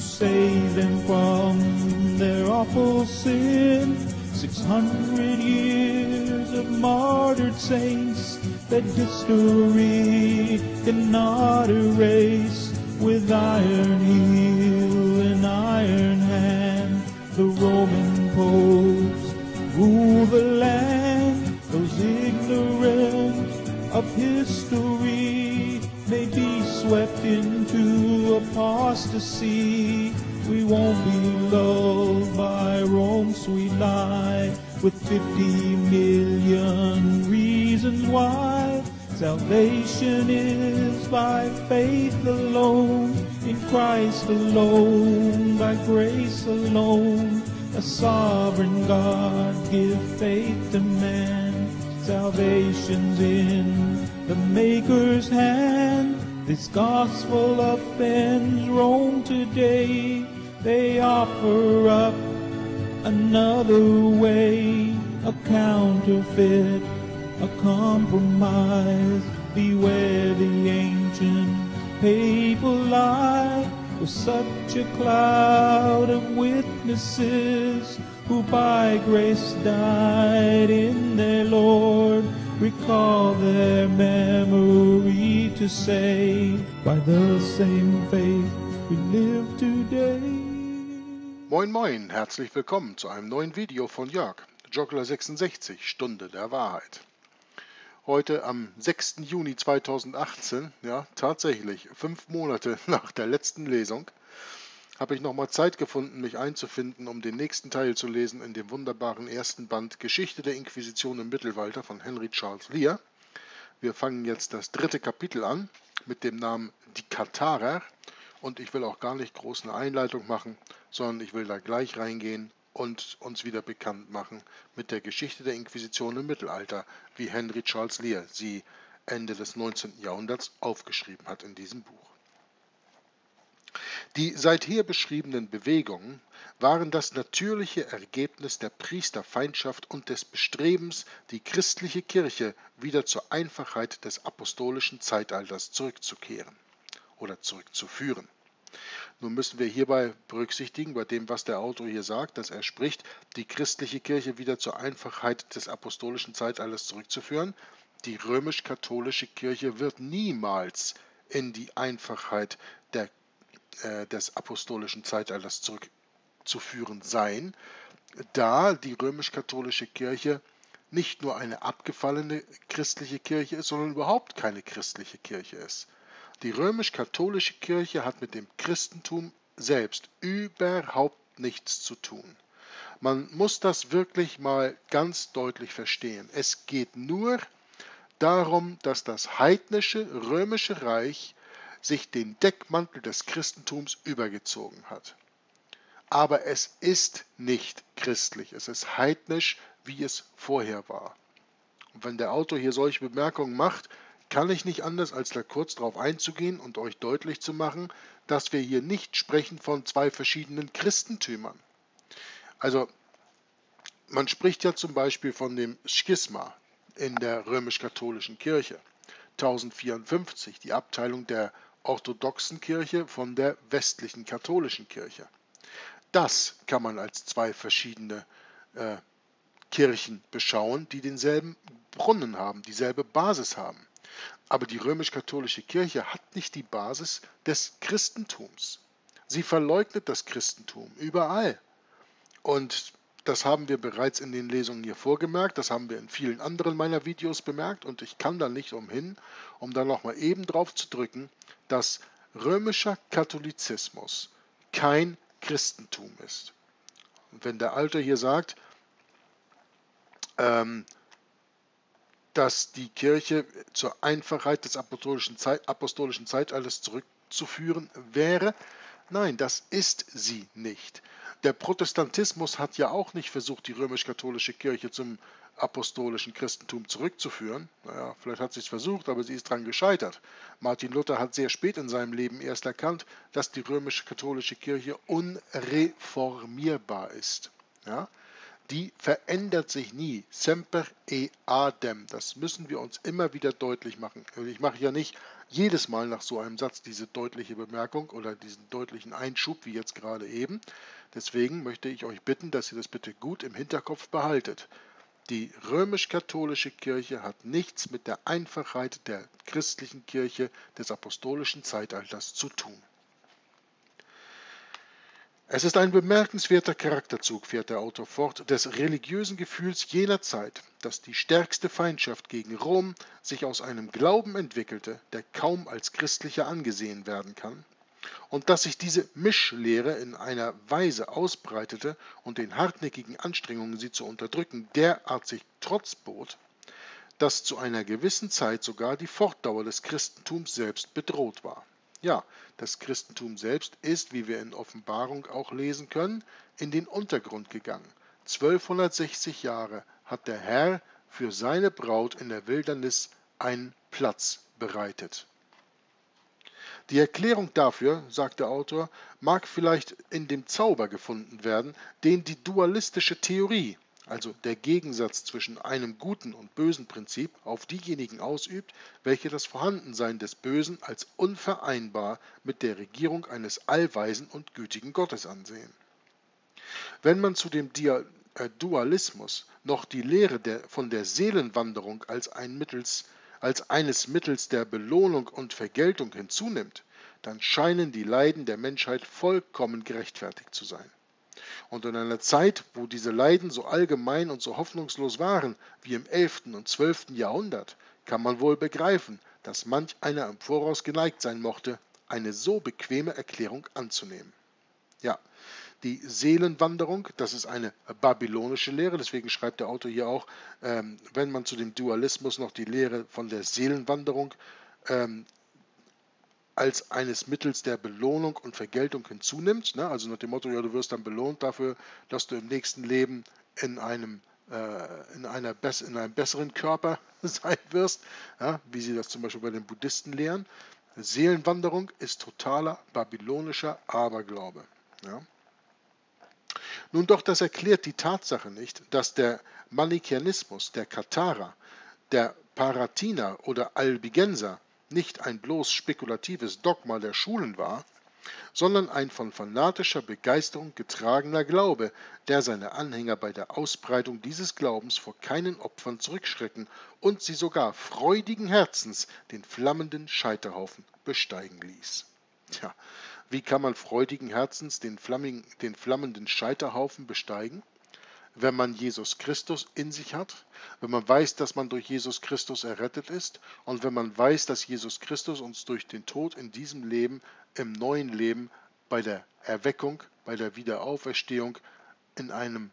save them from their awful sin. Six hundred years of martyred saints that history Salvation's in the Maker's hand. This gospel offends Rome today. They offer up another way, a counterfeit, a compromise. Beware the ancient papal lie with such a cloud of witnesses who by grace died in their Lord. Recall their memory to say, by the same faith we live today. Moin Moin, herzlich willkommen zu einem neuen Video von Jörg, Joggler66, Stunde der Wahrheit. Heute am 6. Juni 2018, ja tatsächlich fünf Monate nach der letzten Lesung, habe ich nochmal Zeit gefunden, mich einzufinden, um den nächsten Teil zu lesen in dem wunderbaren ersten Band Geschichte der Inquisition im Mittelalter von Henry Charles Lear. Wir fangen jetzt das dritte Kapitel an mit dem Namen Die Katharer und ich will auch gar nicht groß eine Einleitung machen, sondern ich will da gleich reingehen und uns wieder bekannt machen mit der Geschichte der Inquisition im Mittelalter, wie Henry Charles Lear sie Ende des 19. Jahrhunderts aufgeschrieben hat in diesem Buch. Die seither beschriebenen Bewegungen waren das natürliche Ergebnis der Priesterfeindschaft und des Bestrebens, die christliche Kirche wieder zur Einfachheit des apostolischen Zeitalters zurückzukehren oder zurückzuführen. Nun müssen wir hierbei berücksichtigen, bei dem, was der Autor hier sagt, dass er spricht, die christliche Kirche wieder zur Einfachheit des apostolischen Zeitalters zurückzuführen. Die römisch-katholische Kirche wird niemals in die Einfachheit der, äh, des apostolischen Zeitalters zurückzuführen sein, da die römisch-katholische Kirche nicht nur eine abgefallene christliche Kirche ist, sondern überhaupt keine christliche Kirche ist. Die römisch-katholische Kirche hat mit dem Christentum selbst überhaupt nichts zu tun. Man muss das wirklich mal ganz deutlich verstehen. Es geht nur darum, dass das heidnische römische Reich sich den Deckmantel des Christentums übergezogen hat. Aber es ist nicht christlich, es ist heidnisch, wie es vorher war. Und wenn der Autor hier solche Bemerkungen macht, kann ich nicht anders, als da kurz darauf einzugehen und euch deutlich zu machen, dass wir hier nicht sprechen von zwei verschiedenen Christentümern. Also, man spricht ja zum Beispiel von dem Schisma in der römisch-katholischen Kirche. 1054, die Abteilung der orthodoxen Kirche von der westlichen katholischen Kirche. Das kann man als zwei verschiedene äh, Kirchen beschauen, die denselben Brunnen haben, dieselbe Basis haben. Aber die römisch-katholische Kirche hat nicht die Basis des Christentums. Sie verleugnet das Christentum überall. Und das haben wir bereits in den Lesungen hier vorgemerkt, das haben wir in vielen anderen meiner Videos bemerkt und ich kann da nicht umhin, um da nochmal eben drauf zu drücken, dass römischer Katholizismus kein Christentum ist. Und wenn der Alter hier sagt, ähm, dass die Kirche zur Einfachheit des apostolischen, Zeit, apostolischen Zeitalters zurückzuführen wäre. Nein, das ist sie nicht. Der Protestantismus hat ja auch nicht versucht, die römisch-katholische Kirche zum apostolischen Christentum zurückzuführen. Naja, vielleicht hat sie es versucht, aber sie ist daran gescheitert. Martin Luther hat sehr spät in seinem Leben erst erkannt, dass die römisch-katholische Kirche unreformierbar ist. Ja? Die verändert sich nie. Semper e adem. Das müssen wir uns immer wieder deutlich machen. Ich mache ja nicht jedes Mal nach so einem Satz diese deutliche Bemerkung oder diesen deutlichen Einschub wie jetzt gerade eben. Deswegen möchte ich euch bitten, dass ihr das bitte gut im Hinterkopf behaltet. Die römisch-katholische Kirche hat nichts mit der Einfachheit der christlichen Kirche des apostolischen Zeitalters zu tun. Es ist ein bemerkenswerter Charakterzug, fährt der Autor fort, des religiösen Gefühls jener Zeit, dass die stärkste Feindschaft gegen Rom sich aus einem Glauben entwickelte, der kaum als christlicher angesehen werden kann, und dass sich diese Mischlehre in einer Weise ausbreitete und den hartnäckigen Anstrengungen, sie zu unterdrücken, derart sich Trotz bot, dass zu einer gewissen Zeit sogar die Fortdauer des Christentums selbst bedroht war. Ja, das Christentum selbst ist, wie wir in Offenbarung auch lesen können, in den Untergrund gegangen. 1260 Jahre hat der Herr für seine Braut in der Wildernis einen Platz bereitet. Die Erklärung dafür, sagt der Autor, mag vielleicht in dem Zauber gefunden werden, den die dualistische Theorie also der Gegensatz zwischen einem guten und bösen Prinzip, auf diejenigen ausübt, welche das Vorhandensein des Bösen als unvereinbar mit der Regierung eines allweisen und gütigen Gottes ansehen. Wenn man zu dem äh, Dualismus noch die Lehre der, von der Seelenwanderung als, ein mittels, als eines Mittels der Belohnung und Vergeltung hinzunimmt, dann scheinen die Leiden der Menschheit vollkommen gerechtfertigt zu sein. Und in einer Zeit, wo diese Leiden so allgemein und so hoffnungslos waren wie im 11. und 12. Jahrhundert, kann man wohl begreifen, dass manch einer im Voraus geneigt sein mochte, eine so bequeme Erklärung anzunehmen. Ja, die Seelenwanderung, das ist eine babylonische Lehre, deswegen schreibt der Autor hier auch, ähm, wenn man zu dem Dualismus noch die Lehre von der Seelenwanderung ähm, als eines Mittels der Belohnung und Vergeltung hinzunimmt. Ne? Also nach dem Motto, ja, du wirst dann belohnt dafür, dass du im nächsten Leben in einem, äh, in einer in einem besseren Körper sein wirst, ja? wie sie das zum Beispiel bei den Buddhisten lehren. Seelenwanderung ist totaler babylonischer Aberglaube. Ja? Nun doch, das erklärt die Tatsache nicht, dass der Manichäismus der Katharer, der Paratiner oder Albigenser nicht ein bloß spekulatives Dogma der Schulen war, sondern ein von fanatischer Begeisterung getragener Glaube, der seine Anhänger bei der Ausbreitung dieses Glaubens vor keinen Opfern zurückschrecken und sie sogar freudigen Herzens den flammenden Scheiterhaufen besteigen ließ. Tja, wie kann man freudigen Herzens den, den flammenden Scheiterhaufen besteigen? Wenn man Jesus Christus in sich hat, wenn man weiß, dass man durch Jesus Christus errettet ist und wenn man weiß, dass Jesus Christus uns durch den Tod in diesem Leben, im neuen Leben, bei der Erweckung, bei der Wiederauferstehung in einem,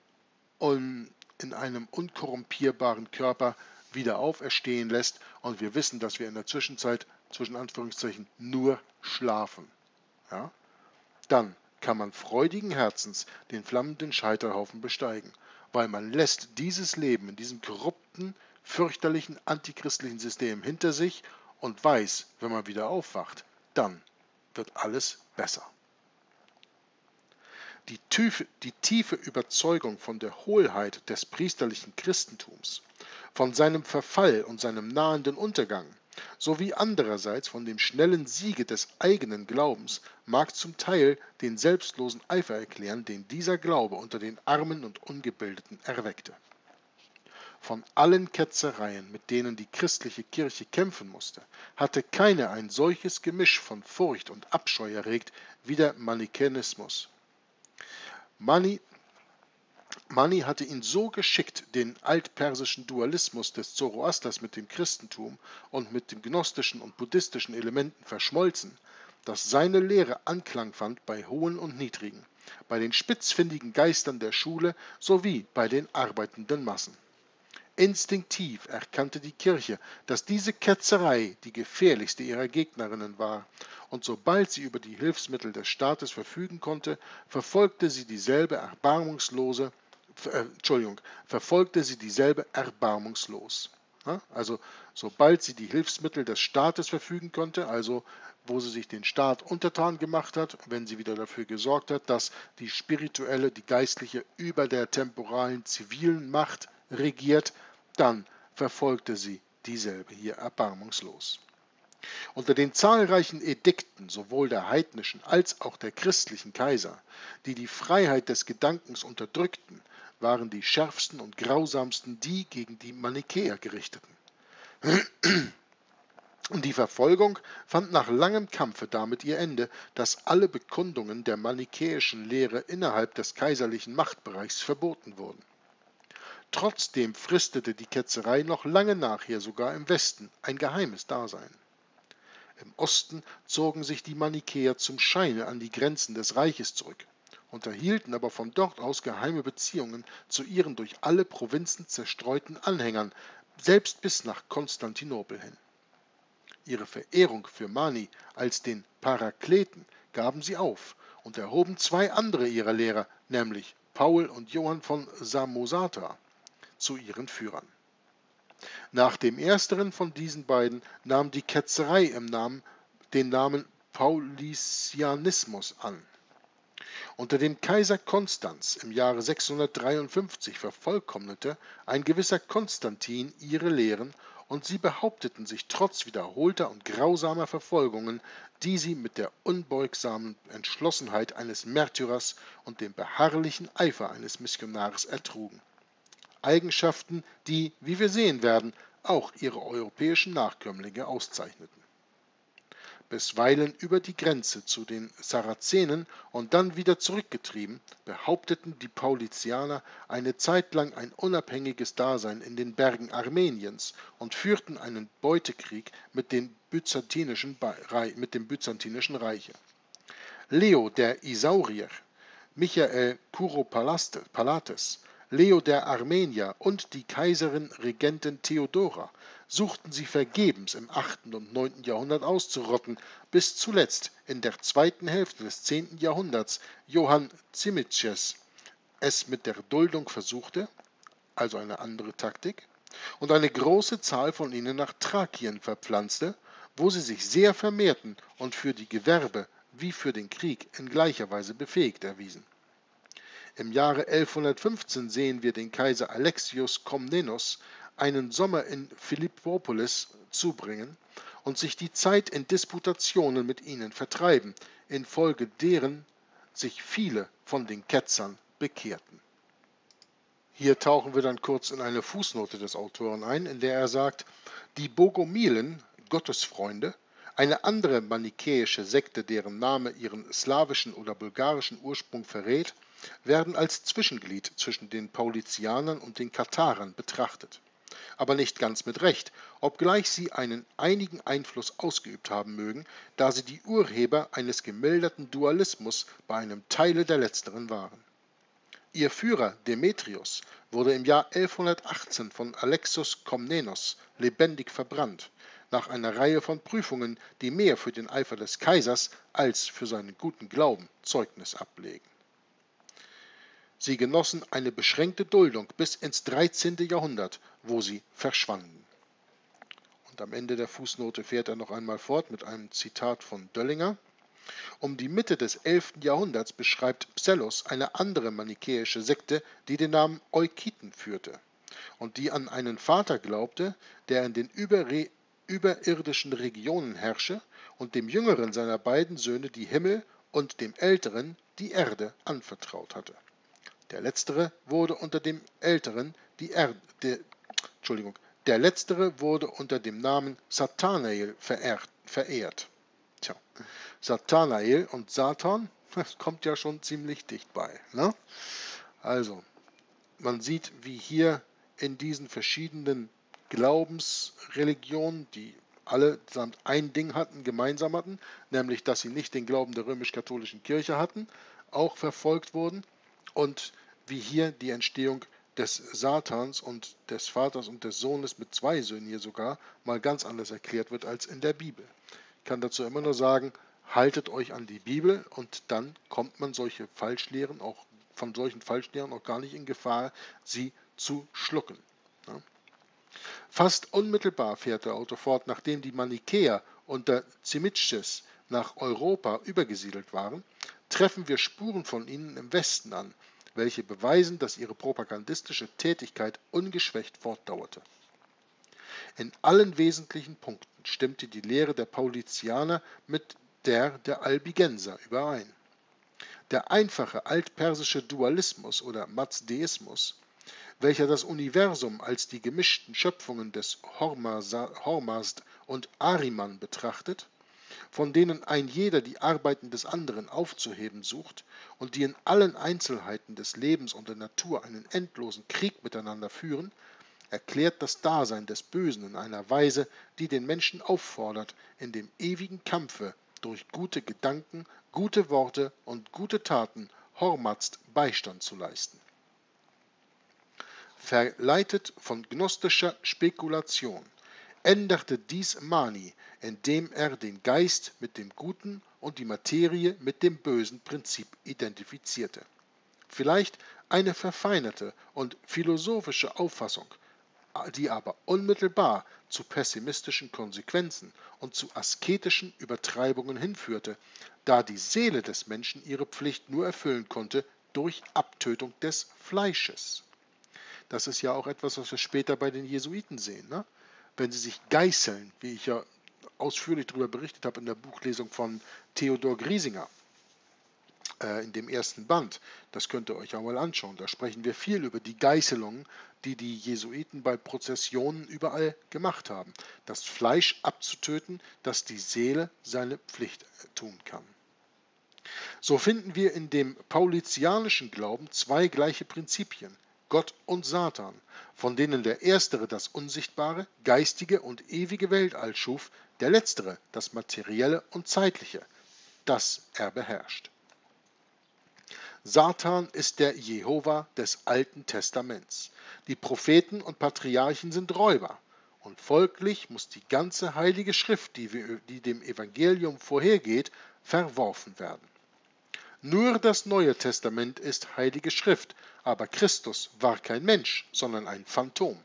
un, in einem unkorrumpierbaren Körper wieder auferstehen lässt und wir wissen, dass wir in der Zwischenzeit, zwischen Anführungszeichen, nur schlafen. Ja? Dann kann man freudigen Herzens den flammenden Scheiterhaufen besteigen weil man lässt dieses Leben in diesem korrupten, fürchterlichen, antichristlichen System hinter sich und weiß, wenn man wieder aufwacht, dann wird alles besser. Die tiefe, die tiefe Überzeugung von der Hohlheit des priesterlichen Christentums, von seinem Verfall und seinem nahenden Untergang, sowie andererseits von dem schnellen Siege des eigenen Glaubens mag zum Teil den selbstlosen Eifer erklären, den dieser Glaube unter den Armen und Ungebildeten erweckte. Von allen Ketzereien, mit denen die christliche Kirche kämpfen musste, hatte keine ein solches Gemisch von Furcht und Abscheu erregt wie der Manichäismus. Mani, Mani hatte ihn so geschickt den altpersischen Dualismus des Zoroasters mit dem Christentum und mit den gnostischen und buddhistischen Elementen verschmolzen, dass seine Lehre Anklang fand bei Hohen und Niedrigen, bei den spitzfindigen Geistern der Schule sowie bei den arbeitenden Massen. Instinktiv erkannte die Kirche, dass diese Ketzerei die gefährlichste ihrer Gegnerinnen war, und sobald sie über die Hilfsmittel des Staates verfügen konnte, verfolgte sie dieselbe erbarmungslose, äh, Entschuldigung, verfolgte sie dieselbe erbarmungslos. Also sobald sie die Hilfsmittel des Staates verfügen konnte, also wo sie sich den Staat untertan gemacht hat, wenn sie wieder dafür gesorgt hat, dass die spirituelle, die geistliche über der temporalen zivilen Macht regiert, dann verfolgte sie dieselbe hier erbarmungslos. Unter den zahlreichen Edikten sowohl der heidnischen als auch der christlichen Kaiser, die die Freiheit des Gedankens unterdrückten, waren die schärfsten und grausamsten die gegen die Manichäer gerichteten. Und die Verfolgung fand nach langem Kampfe damit ihr Ende, dass alle Bekundungen der manichäischen Lehre innerhalb des kaiserlichen Machtbereichs verboten wurden. Trotzdem fristete die Ketzerei noch lange nachher sogar im Westen ein geheimes Dasein. Im Osten zogen sich die Manichäer zum Scheine an die Grenzen des Reiches zurück, unterhielten aber von dort aus geheime Beziehungen zu ihren durch alle Provinzen zerstreuten Anhängern, selbst bis nach Konstantinopel hin. Ihre Verehrung für Mani als den Parakleten gaben sie auf und erhoben zwei andere ihrer Lehrer, nämlich Paul und Johann von Samosata, zu ihren Führern. Nach dem ersteren von diesen beiden nahm die Ketzerei im Namen den Namen Paulicianismus an. Unter dem Kaiser Konstanz im Jahre 653 vervollkommnete ein gewisser Konstantin ihre Lehren und sie behaupteten sich trotz wiederholter und grausamer Verfolgungen, die sie mit der unbeugsamen Entschlossenheit eines Märtyrers und dem beharrlichen Eifer eines Missionars ertrugen. Eigenschaften, die, wie wir sehen werden, auch ihre europäischen Nachkömmlinge auszeichneten bisweilen über die Grenze zu den Sarazenen und dann wieder zurückgetrieben, behaupteten die Paulizianer eine Zeit lang ein unabhängiges Dasein in den Bergen Armeniens und führten einen Beutekrieg mit, den byzantinischen, mit dem Byzantinischen Reiche. Leo der Isaurier, Michael Kuropalates, Leo der Armenier und die Kaiserin Regentin Theodora suchten sie vergebens im 8. und 9. Jahrhundert auszurotten, bis zuletzt in der zweiten Hälfte des 10. Jahrhunderts Johann Zimitsches es mit der Duldung versuchte, also eine andere Taktik, und eine große Zahl von ihnen nach Thrakien verpflanzte, wo sie sich sehr vermehrten und für die Gewerbe wie für den Krieg in gleicher Weise befähigt erwiesen. Im Jahre 1115 sehen wir den Kaiser Alexius Komnenos einen Sommer in Philippopolis zubringen und sich die Zeit in Disputationen mit ihnen vertreiben, infolge deren sich viele von den Ketzern bekehrten. Hier tauchen wir dann kurz in eine Fußnote des Autoren ein, in der er sagt, die Bogomilen, Gottesfreunde, eine andere manichäische Sekte, deren Name ihren slawischen oder bulgarischen Ursprung verrät, werden als Zwischenglied zwischen den Paulizianern und den Katharern betrachtet aber nicht ganz mit Recht, obgleich sie einen einigen Einfluss ausgeübt haben mögen, da sie die Urheber eines gemilderten Dualismus bei einem Teile der letzteren waren. Ihr Führer Demetrius wurde im Jahr 1118 von Alexus Komnenos lebendig verbrannt, nach einer Reihe von Prüfungen, die mehr für den Eifer des Kaisers als für seinen guten Glauben Zeugnis ablegen. Sie genossen eine beschränkte Duldung bis ins 13. Jahrhundert, wo sie verschwanden. Und am Ende der Fußnote fährt er noch einmal fort mit einem Zitat von Döllinger. Um die Mitte des 11. Jahrhunderts beschreibt Psellos eine andere manichäische Sekte, die den Namen Eukiten führte und die an einen Vater glaubte, der in den überre überirdischen Regionen herrsche und dem jüngeren seiner beiden Söhne die Himmel und dem älteren die Erde anvertraut hatte. Der letztere wurde unter dem älteren die Erde, Entschuldigung, der letztere wurde unter dem Namen Satanael verehrt. verehrt. Tja, Satanael und Satan, das kommt ja schon ziemlich dicht bei. Ne? Also, man sieht, wie hier in diesen verschiedenen Glaubensreligionen, die allesamt ein Ding hatten, gemeinsam hatten, nämlich dass sie nicht den Glauben der römisch-katholischen Kirche hatten, auch verfolgt wurden und wie hier die Entstehung des Satans und des Vaters und des Sohnes mit zwei Söhnen hier sogar mal ganz anders erklärt wird als in der Bibel. Ich kann dazu immer nur sagen, haltet euch an die Bibel und dann kommt man solche Falschlehren auch von solchen Falschlehren auch gar nicht in Gefahr, sie zu schlucken. Fast unmittelbar fährt der Autor fort, nachdem die Manichäer unter Zimitsches nach Europa übergesiedelt waren, treffen wir Spuren von ihnen im Westen an, welche beweisen, dass ihre propagandistische Tätigkeit ungeschwächt fortdauerte. In allen wesentlichen Punkten stimmte die Lehre der Paulicianer mit der der Albigenser überein. Der einfache altpersische Dualismus oder Mazdeismus, welcher das Universum als die gemischten Schöpfungen des Hormazd und Ariman betrachtet, von denen ein jeder die Arbeiten des anderen aufzuheben sucht und die in allen Einzelheiten des Lebens und der Natur einen endlosen Krieg miteinander führen, erklärt das Dasein des Bösen in einer Weise, die den Menschen auffordert, in dem ewigen Kampfe durch gute Gedanken, gute Worte und gute Taten Hormazd Beistand zu leisten. Verleitet von gnostischer Spekulation änderte dies Mani, indem er den Geist mit dem Guten und die Materie mit dem bösen Prinzip identifizierte. Vielleicht eine verfeinerte und philosophische Auffassung, die aber unmittelbar zu pessimistischen Konsequenzen und zu asketischen Übertreibungen hinführte, da die Seele des Menschen ihre Pflicht nur erfüllen konnte durch Abtötung des Fleisches. Das ist ja auch etwas, was wir später bei den Jesuiten sehen. Ne? Wenn sie sich geißeln, wie ich ja ausführlich darüber berichtet habe in der Buchlesung von Theodor Griesinger äh, in dem ersten Band. Das könnt ihr euch ja mal anschauen. Da sprechen wir viel über die Geißelungen, die die Jesuiten bei Prozessionen überall gemacht haben. Das Fleisch abzutöten, dass die Seele seine Pflicht tun kann. So finden wir in dem paulizianischen Glauben zwei gleiche Prinzipien. Gott und Satan, von denen der erstere das unsichtbare, geistige und ewige Weltall schuf, der letztere das materielle und zeitliche, das er beherrscht. Satan ist der Jehova des Alten Testaments. Die Propheten und Patriarchen sind Räuber. Und folglich muss die ganze heilige Schrift, die, dem Evangelium vorhergeht, verworfen werden. Nur das Neue Testament ist heilige Schrift, aber Christus war kein Mensch, sondern ein Phantom.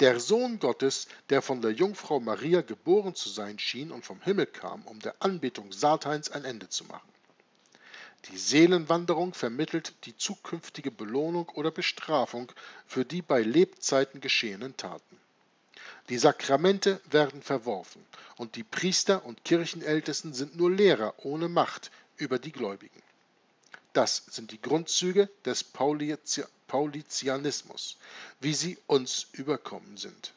Der Sohn Gottes, der von der Jungfrau Maria geboren zu sein schien und vom Himmel kam, um der Anbetung Satans ein Ende zu machen. Die Seelenwanderung vermittelt die zukünftige Belohnung oder Bestrafung für die bei Lebzeiten geschehenen Taten. Die Sakramente werden verworfen und die Priester und Kirchenältesten sind nur Lehrer ohne Macht über die Gläubigen. Das sind die Grundzüge des Paulizianismus, wie sie uns überkommen sind.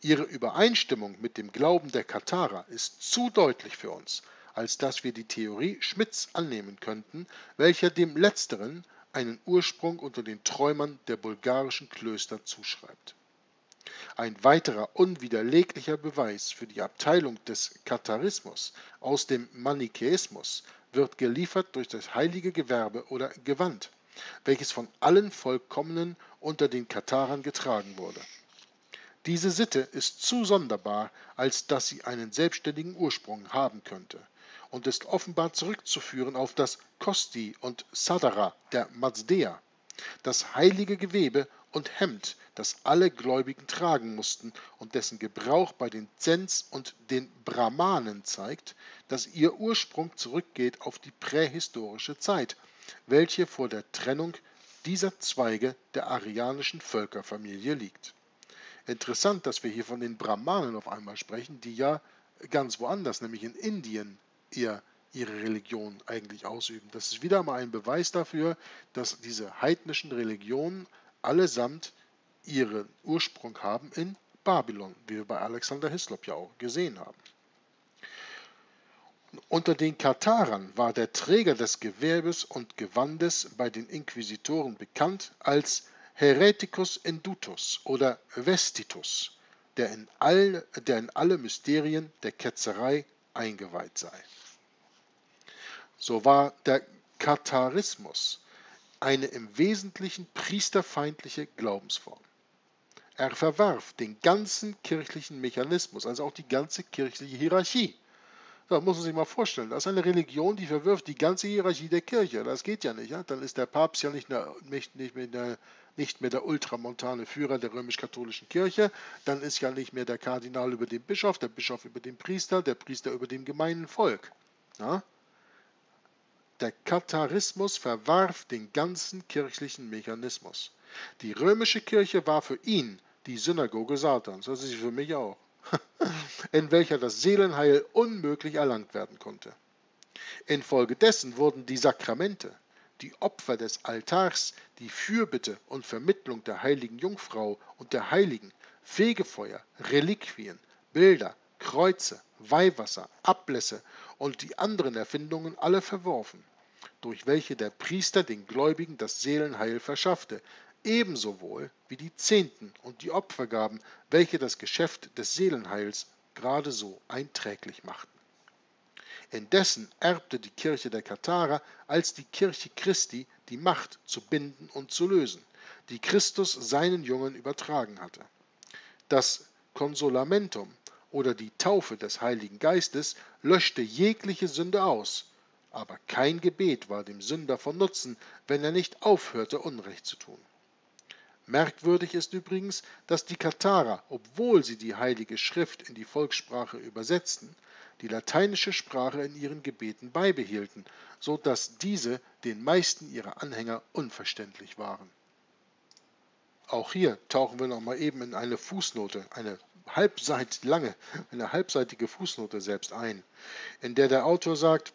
Ihre Übereinstimmung mit dem Glauben der Katharer ist zu deutlich für uns, als dass wir die Theorie Schmidts annehmen könnten, welcher dem Letzteren einen Ursprung unter den Träumern der bulgarischen Klöster zuschreibt. Ein weiterer unwiderleglicher Beweis für die Abteilung des Katharismus aus dem Manichäismus wird geliefert durch das heilige Gewerbe oder Gewand, welches von allen Vollkommenen unter den Katharern getragen wurde. Diese Sitte ist zu sonderbar, als dass sie einen selbstständigen Ursprung haben könnte und ist offenbar zurückzuführen auf das Kosti und Sadara der Mazdeer, das heilige Gewebe und Hemd, das alle Gläubigen tragen mussten und dessen Gebrauch bei den Zens und den Brahmanen zeigt, dass ihr Ursprung zurückgeht auf die prähistorische Zeit, welche vor der Trennung dieser Zweige der arianischen Völkerfamilie liegt. Interessant, dass wir hier von den Brahmanen auf einmal sprechen, die ja ganz woanders, nämlich in Indien, ihr, ihre Religion eigentlich ausüben. Das ist wieder mal ein Beweis dafür, dass diese heidnischen Religionen allesamt ihren Ursprung haben in Babylon, wie wir bei Alexander Hislop ja auch gesehen haben. Unter den Katharern war der Träger des Gewerbes und Gewandes bei den Inquisitoren bekannt als Hereticus Indutus oder Vestitus, der in, all, der in alle Mysterien der Ketzerei eingeweiht sei. So war der Katharismus eine im Wesentlichen priesterfeindliche Glaubensform. Er verwarf den ganzen kirchlichen Mechanismus, also auch die ganze kirchliche Hierarchie. Das muss man sich mal vorstellen. Das ist eine Religion, die verwirft die ganze Hierarchie der Kirche. Das geht ja nicht. Ja? Dann ist der Papst ja nicht, mehr, nicht, nicht, mehr der, nicht mehr der ultramontane Führer der römisch-katholischen Kirche. Dann ist ja nicht mehr der Kardinal über den Bischof, der Bischof über den Priester, der Priester über dem gemeinen Volk. Ja? Der Katharismus verwarf den ganzen kirchlichen Mechanismus. Die römische Kirche war für ihn die Synagoge Satans. Das ist für mich auch. in welcher das Seelenheil unmöglich erlangt werden konnte. Infolgedessen wurden die Sakramente, die Opfer des Altars, die Fürbitte und Vermittlung der heiligen Jungfrau und der Heiligen, Fegefeuer, Reliquien, Bilder, Kreuze, Weihwasser, Ablässe und die anderen Erfindungen alle verworfen, durch welche der Priester den Gläubigen das Seelenheil verschaffte, ebenso wohl wie die Zehnten und die Opfergaben, welche das Geschäft des Seelenheils gerade so einträglich machten. Indessen erbte die Kirche der Katharer als die Kirche Christi die Macht zu binden und zu lösen, die Christus seinen Jungen übertragen hatte. Das Consolamentum oder die Taufe des Heiligen Geistes löschte jegliche Sünde aus, aber kein Gebet war dem Sünder von Nutzen, wenn er nicht aufhörte, Unrecht zu tun. Merkwürdig ist übrigens, dass die Katharer, obwohl sie die Heilige Schrift in die Volkssprache übersetzten, die lateinische Sprache in ihren Gebeten beibehielten, so dass diese den meisten ihrer Anhänger unverständlich waren. Auch hier tauchen wir noch mal eben in eine Fußnote, eine halbseit lange, eine halbseitige Fußnote selbst ein, in der der Autor sagt,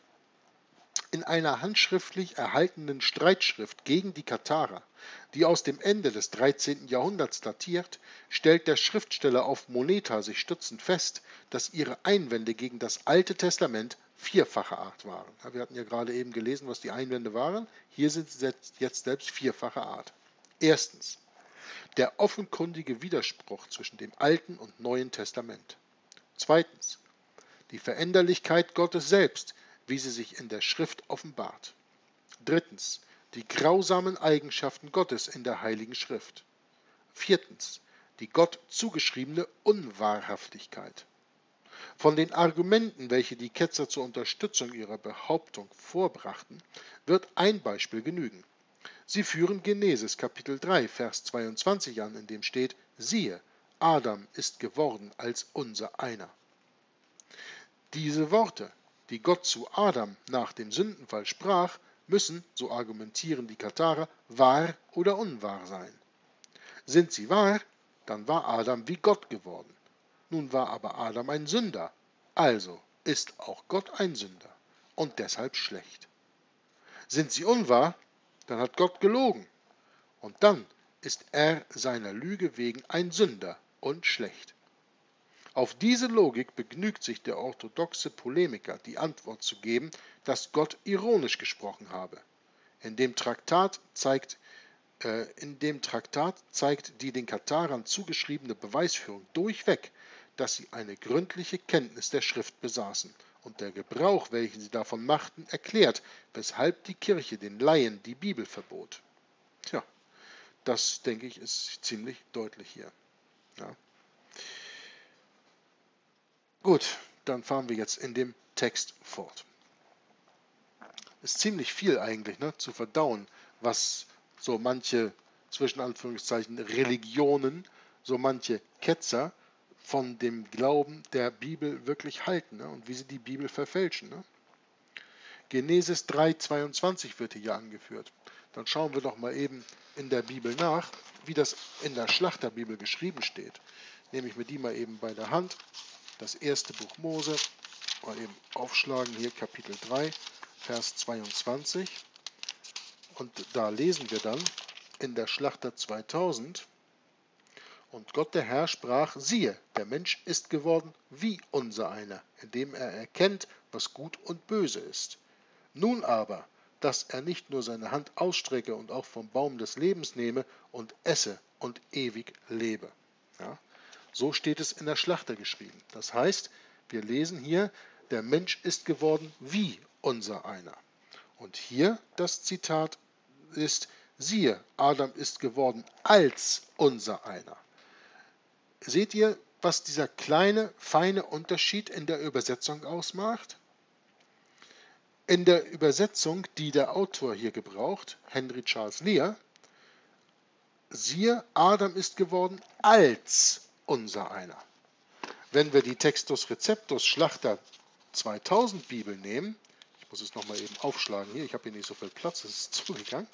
in einer handschriftlich erhaltenen Streitschrift gegen die Katharer, die aus dem Ende des 13. Jahrhunderts datiert, stellt der Schriftsteller auf Moneta sich stützend fest, dass ihre Einwände gegen das Alte Testament vierfacher Art waren. Wir hatten ja gerade eben gelesen, was die Einwände waren. Hier sind sie jetzt selbst vierfacher Art. Erstens. Der offenkundige Widerspruch zwischen dem Alten und Neuen Testament. Zweitens. Die Veränderlichkeit Gottes selbst, wie sie sich in der Schrift offenbart. Drittens, die grausamen Eigenschaften Gottes in der Heiligen Schrift. Viertens, die Gott zugeschriebene Unwahrhaftigkeit. Von den Argumenten, welche die Ketzer zur Unterstützung ihrer Behauptung vorbrachten, wird ein Beispiel genügen. Sie führen Genesis Kapitel 3, Vers 22 an, in dem steht, siehe, Adam ist geworden als unser einer. Diese Worte die Gott zu Adam nach dem Sündenfall sprach, müssen, so argumentieren die Katharer, wahr oder unwahr sein. Sind sie wahr, dann war Adam wie Gott geworden. Nun war aber Adam ein Sünder, also ist auch Gott ein Sünder und deshalb schlecht. Sind sie unwahr, dann hat Gott gelogen und dann ist er seiner Lüge wegen ein Sünder und schlecht. Auf diese Logik begnügt sich der orthodoxe Polemiker, die Antwort zu geben, dass Gott ironisch gesprochen habe. In dem Traktat zeigt, äh, in dem Traktat zeigt die den Katharern zugeschriebene Beweisführung durchweg, dass sie eine gründliche Kenntnis der Schrift besaßen und der Gebrauch, welchen sie davon machten, erklärt, weshalb die Kirche den Laien die Bibel verbot. Tja, das denke ich ist ziemlich deutlich hier. Ja. Gut, dann fahren wir jetzt in dem Text fort. Ist ziemlich viel eigentlich ne, zu verdauen, was so manche, zwischen Anführungszeichen, Religionen, so manche Ketzer von dem Glauben der Bibel wirklich halten ne, und wie sie die Bibel verfälschen. Ne. Genesis 3,22 wird hier angeführt. Dann schauen wir doch mal eben in der Bibel nach, wie das in der Schlachterbibel geschrieben steht. Nehme ich mir die mal eben bei der Hand das erste Buch Mose, mal eben aufschlagen, hier Kapitel 3, Vers 22. Und da lesen wir dann in der Schlachter 2000, Und Gott der Herr sprach, siehe, der Mensch ist geworden wie unser einer, indem er erkennt, was gut und böse ist. Nun aber, dass er nicht nur seine Hand ausstrecke und auch vom Baum des Lebens nehme und esse und ewig lebe. Ja? So steht es in der Schlachter geschrieben. Das heißt, wir lesen hier, der Mensch ist geworden wie unser einer. Und hier das Zitat ist, siehe, Adam ist geworden als unser einer. Seht ihr, was dieser kleine, feine Unterschied in der Übersetzung ausmacht? In der Übersetzung, die der Autor hier gebraucht, Henry Charles Lear, siehe, Adam ist geworden als unser einer. Wenn wir die Textus Receptus Schlachter 2000 Bibel nehmen, ich muss es nochmal eben aufschlagen hier, ich habe hier nicht so viel Platz, es ist zugegangen.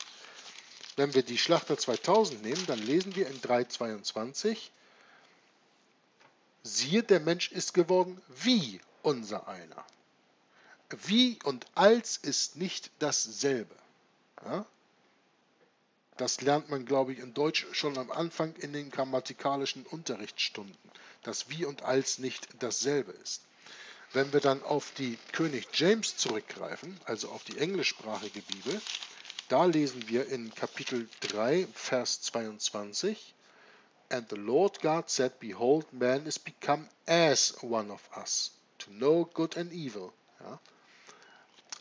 Wenn wir die Schlachter 2000 nehmen, dann lesen wir in 3,22, siehe, der Mensch ist geworden wie unser einer. Wie und als ist nicht dasselbe. Ja? Das lernt man, glaube ich, in Deutsch schon am Anfang in den grammatikalischen Unterrichtsstunden, dass wie und als nicht dasselbe ist. Wenn wir dann auf die König James zurückgreifen, also auf die englischsprachige Bibel, da lesen wir in Kapitel 3, Vers 22, And the Lord God said, Behold, man is become as one of us, to know good and evil. Ja?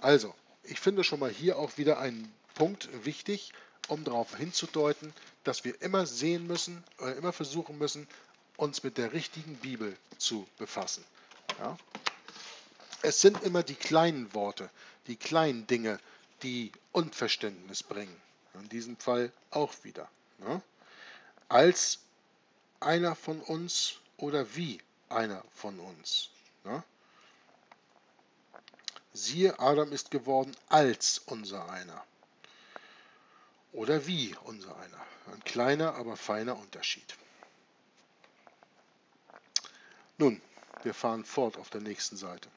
Also, ich finde schon mal hier auch wieder einen Punkt wichtig, um darauf hinzudeuten, dass wir immer sehen müssen, oder immer versuchen müssen, uns mit der richtigen Bibel zu befassen. Ja? Es sind immer die kleinen Worte, die kleinen Dinge, die Unverständnis bringen. In diesem Fall auch wieder. Ja? Als einer von uns oder wie einer von uns. Ja? Siehe, Adam ist geworden als unser einer. Oder wie unser einer. Ein kleiner, aber feiner Unterschied. Nun, wir fahren fort auf der nächsten Seite.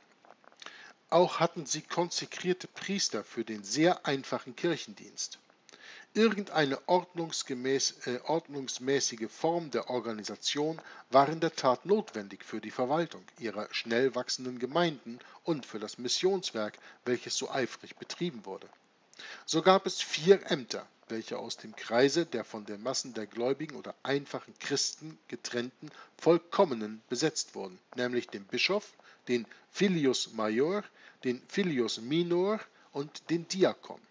Auch hatten sie konsekrierte Priester für den sehr einfachen Kirchendienst. Irgendeine äh, ordnungsmäßige Form der Organisation war in der Tat notwendig für die Verwaltung ihrer schnell wachsenden Gemeinden und für das Missionswerk, welches so eifrig betrieben wurde. So gab es vier Ämter, welche aus dem Kreise der von den Massen der Gläubigen oder einfachen Christen getrennten Vollkommenen besetzt wurden, nämlich den Bischof, den Filius Major, den Filius Minor und den Diakon.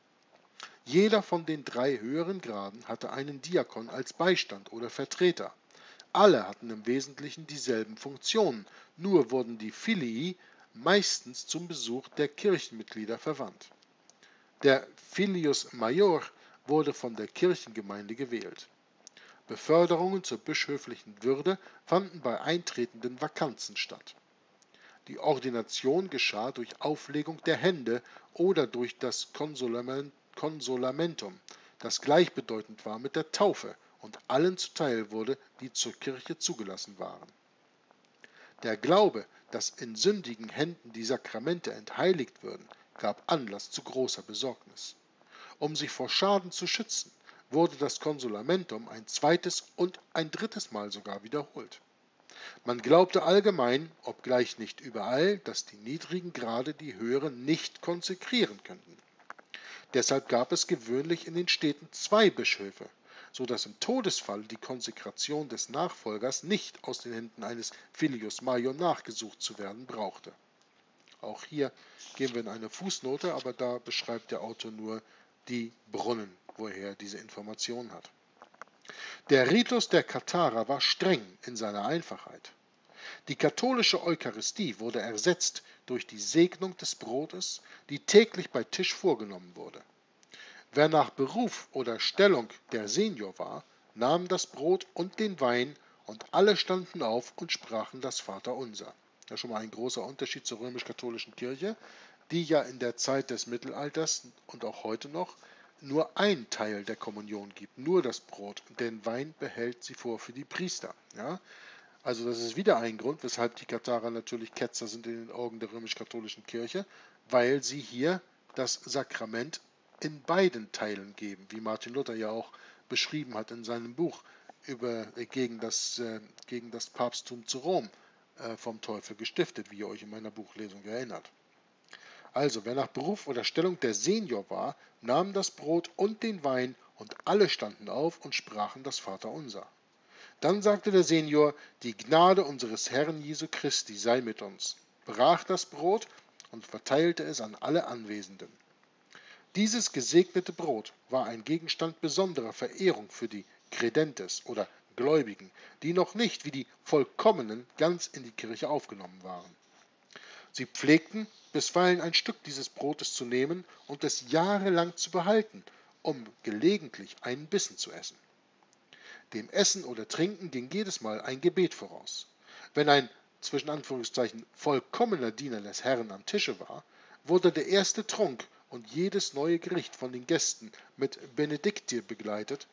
Jeder von den drei höheren Graden hatte einen Diakon als Beistand oder Vertreter. Alle hatten im Wesentlichen dieselben Funktionen, nur wurden die Filii meistens zum Besuch der Kirchenmitglieder verwandt. Der Filius Major wurde von der Kirchengemeinde gewählt. Beförderungen zur bischöflichen Würde fanden bei eintretenden Vakanzen statt. Die Ordination geschah durch Auflegung der Hände oder durch das Konsolament Konsolamentum, das gleichbedeutend war mit der Taufe und allen zuteil wurde, die zur Kirche zugelassen waren. Der Glaube, dass in sündigen Händen die Sakramente entheiligt würden, gab Anlass zu großer Besorgnis. Um sich vor Schaden zu schützen, wurde das Konsolamentum ein zweites und ein drittes Mal sogar wiederholt. Man glaubte allgemein, obgleich nicht überall, dass die niedrigen Grade die höheren nicht konsekrieren könnten. Deshalb gab es gewöhnlich in den Städten zwei Bischöfe, so dass im Todesfall die Konsekration des Nachfolgers nicht aus den Händen eines Filius Major nachgesucht zu werden brauchte. Auch hier gehen wir in eine Fußnote, aber da beschreibt der Autor nur die Brunnen, woher er diese Information hat. Der Ritus der Katharer war streng in seiner Einfachheit. Die katholische Eucharistie wurde ersetzt durch die Segnung des Brotes, die täglich bei Tisch vorgenommen wurde. Wer nach Beruf oder Stellung der Senior war, nahm das Brot und den Wein und alle standen auf und sprachen das Vaterunser. Das ist schon mal ein großer Unterschied zur römisch-katholischen Kirche, die ja in der Zeit des Mittelalters und auch heute noch nur ein Teil der Kommunion gibt, nur das Brot. Den Wein behält sie vor für die Priester. Ja? Also das ist wieder ein Grund, weshalb die Katharer natürlich Ketzer sind in den Augen der römisch-katholischen Kirche, weil sie hier das Sakrament in beiden Teilen geben, wie Martin Luther ja auch beschrieben hat in seinem Buch über, äh, gegen, das, äh, gegen das Papsttum zu Rom äh, vom Teufel gestiftet, wie ihr euch in meiner Buchlesung erinnert. Also, wer nach Beruf oder Stellung der Senior war, nahm das Brot und den Wein, und alle standen auf und sprachen das Vaterunser. Dann sagte der Senior, die Gnade unseres Herrn Jesu Christi sei mit uns, brach das Brot und verteilte es an alle Anwesenden. Dieses gesegnete Brot war ein Gegenstand besonderer Verehrung für die Credentes oder Gläubigen, die noch nicht wie die Vollkommenen ganz in die Kirche aufgenommen waren. Sie pflegten bisweilen ein Stück dieses Brotes zu nehmen und es jahrelang zu behalten, um gelegentlich einen Bissen zu essen. Dem Essen oder Trinken ging jedes Mal ein Gebet voraus. Wenn ein zwischen Anführungszeichen vollkommener Diener des Herrn am Tische war, wurde der erste Trunk und jedes neue Gericht von den Gästen mit Benediktie begleitet,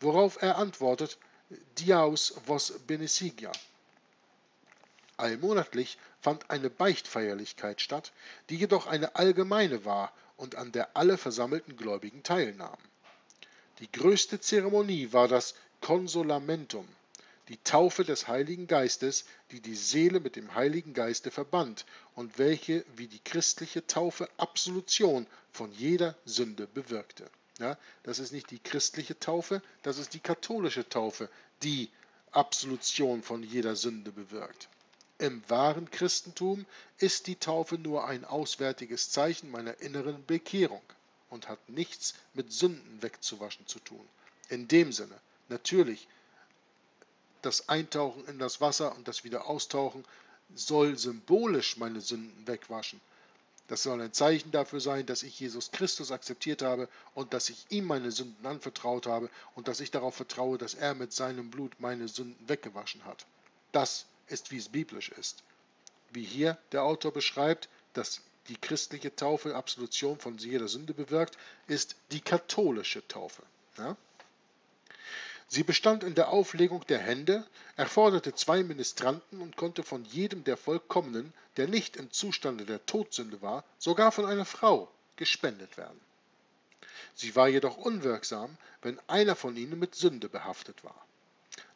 worauf er antwortet, Diaus vos benesigia. Allmonatlich fand eine Beichtfeierlichkeit statt, die jedoch eine allgemeine war und an der alle versammelten Gläubigen teilnahmen. Die größte Zeremonie war das Consolamentum, die Taufe des Heiligen Geistes, die die Seele mit dem Heiligen Geiste verband und welche wie die christliche Taufe Absolution von jeder Sünde bewirkte. Ja, das ist nicht die christliche Taufe, das ist die katholische Taufe, die Absolution von jeder Sünde bewirkt. Im wahren Christentum ist die Taufe nur ein auswärtiges Zeichen meiner inneren Bekehrung und hat nichts mit Sünden wegzuwaschen zu tun. In dem Sinne, natürlich, das Eintauchen in das Wasser und das Wiederaustauchen soll symbolisch meine Sünden wegwaschen. Das soll ein Zeichen dafür sein, dass ich Jesus Christus akzeptiert habe und dass ich ihm meine Sünden anvertraut habe und dass ich darauf vertraue, dass er mit seinem Blut meine Sünden weggewaschen hat. Das ist, wie es biblisch ist. Wie hier der Autor beschreibt, dass die christliche Taufe Absolution von jeder Sünde bewirkt, ist die katholische Taufe. Ja? Sie bestand in der Auflegung der Hände, erforderte zwei Ministranten und konnte von jedem der Vollkommenen, der nicht im Zustande der Todsünde war, sogar von einer Frau, gespendet werden. Sie war jedoch unwirksam, wenn einer von ihnen mit Sünde behaftet war.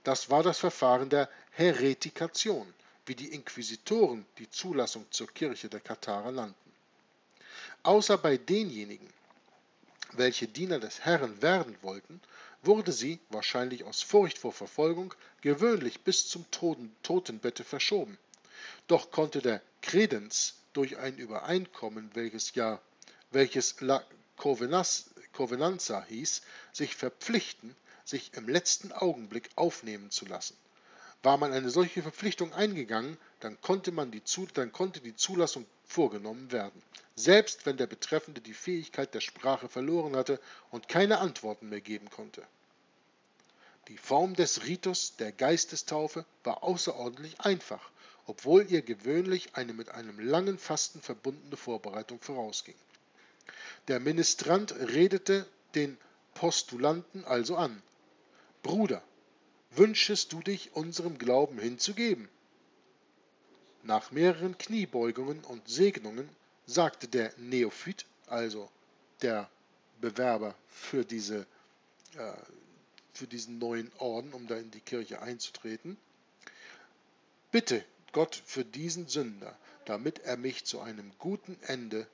Das war das Verfahren der Heretikation, wie die Inquisitoren die Zulassung zur Kirche der Katharer nannten. Außer bei denjenigen, welche Diener des Herrn werden wollten, wurde sie, wahrscheinlich aus Furcht vor Verfolgung, gewöhnlich bis zum Totenbette verschoben. Doch konnte der Kredenz durch ein Übereinkommen, welches ja, welches La Covenanza hieß, sich verpflichten, sich im letzten Augenblick aufnehmen zu lassen. War man eine solche Verpflichtung eingegangen, dann konnte, man die, dann konnte die Zulassung vorgenommen werden, selbst wenn der Betreffende die Fähigkeit der Sprache verloren hatte und keine Antworten mehr geben konnte. Die Form des Ritus der Geistestaufe war außerordentlich einfach, obwohl ihr gewöhnlich eine mit einem langen Fasten verbundene Vorbereitung vorausging. Der Ministrant redete den Postulanten also an. Bruder, wünschest du dich unserem Glauben hinzugeben? Nach mehreren Kniebeugungen und Segnungen sagte der Neophyt, also der Bewerber für, diese, äh, für diesen neuen Orden, um da in die Kirche einzutreten, bitte Gott für diesen Sünder, damit er mich zu einem guten Ende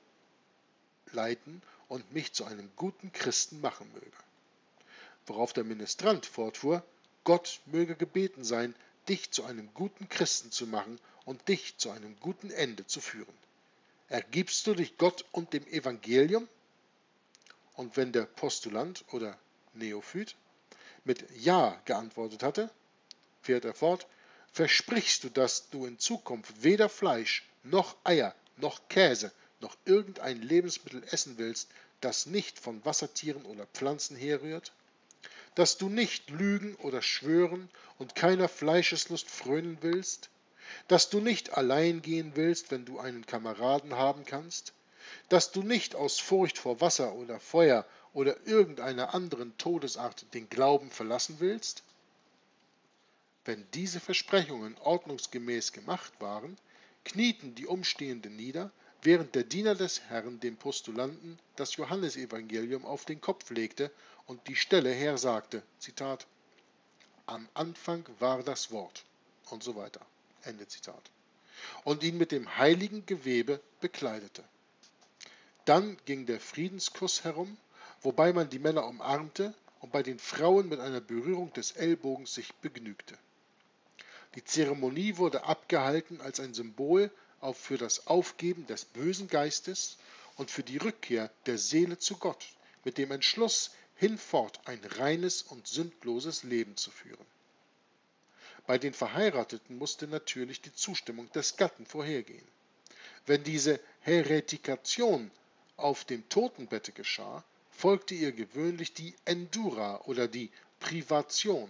leiten und mich zu einem guten Christen machen möge. Worauf der Ministrant fortfuhr, Gott möge gebeten sein, dich zu einem guten Christen zu machen und dich zu einem guten Ende zu führen. Ergibst du dich Gott und dem Evangelium? Und wenn der Postulant oder Neophyt mit Ja geantwortet hatte, fährt er fort, versprichst du, dass du in Zukunft weder Fleisch noch Eier noch Käse noch irgendein Lebensmittel essen willst, das nicht von Wassertieren oder Pflanzen herrührt? Dass du nicht lügen oder schwören und keiner Fleischeslust frönen willst, dass du nicht allein gehen willst, wenn du einen Kameraden haben kannst, dass du nicht aus Furcht vor Wasser oder Feuer oder irgendeiner anderen Todesart den Glauben verlassen willst? Wenn diese Versprechungen ordnungsgemäß gemacht waren, knieten die Umstehenden nieder, während der Diener des Herrn dem Postulanten das Johannesevangelium auf den Kopf legte und die Stelle hersagte. Zitat am Anfang war das Wort und so weiter. Ende Zitat. Und ihn mit dem heiligen Gewebe bekleidete. Dann ging der Friedenskuss herum, wobei man die Männer umarmte und bei den Frauen mit einer Berührung des Ellbogens sich begnügte. Die Zeremonie wurde abgehalten als ein Symbol für das Aufgeben des bösen Geistes und für die Rückkehr der Seele zu Gott, mit dem Entschluss, hinfort ein reines und sündloses Leben zu führen. Bei den Verheirateten musste natürlich die Zustimmung des Gatten vorhergehen. Wenn diese Heretikation auf dem Totenbette geschah, folgte ihr gewöhnlich die Endura oder die Privation.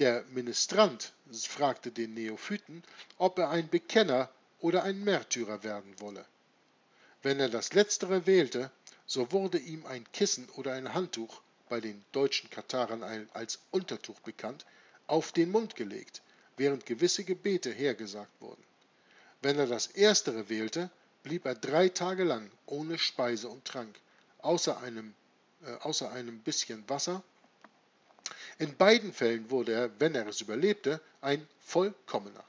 Der Ministrant fragte den Neophyten, ob er ein Bekenner oder ein Märtyrer werden wolle. Wenn er das Letztere wählte, so wurde ihm ein Kissen oder ein Handtuch, bei den deutschen Katarern als Untertuch bekannt, auf den Mund gelegt, während gewisse Gebete hergesagt wurden. Wenn er das Erstere wählte, blieb er drei Tage lang ohne Speise und Trank, außer einem, äh, außer einem bisschen Wasser. In beiden Fällen wurde er, wenn er es überlebte, ein Vollkommener.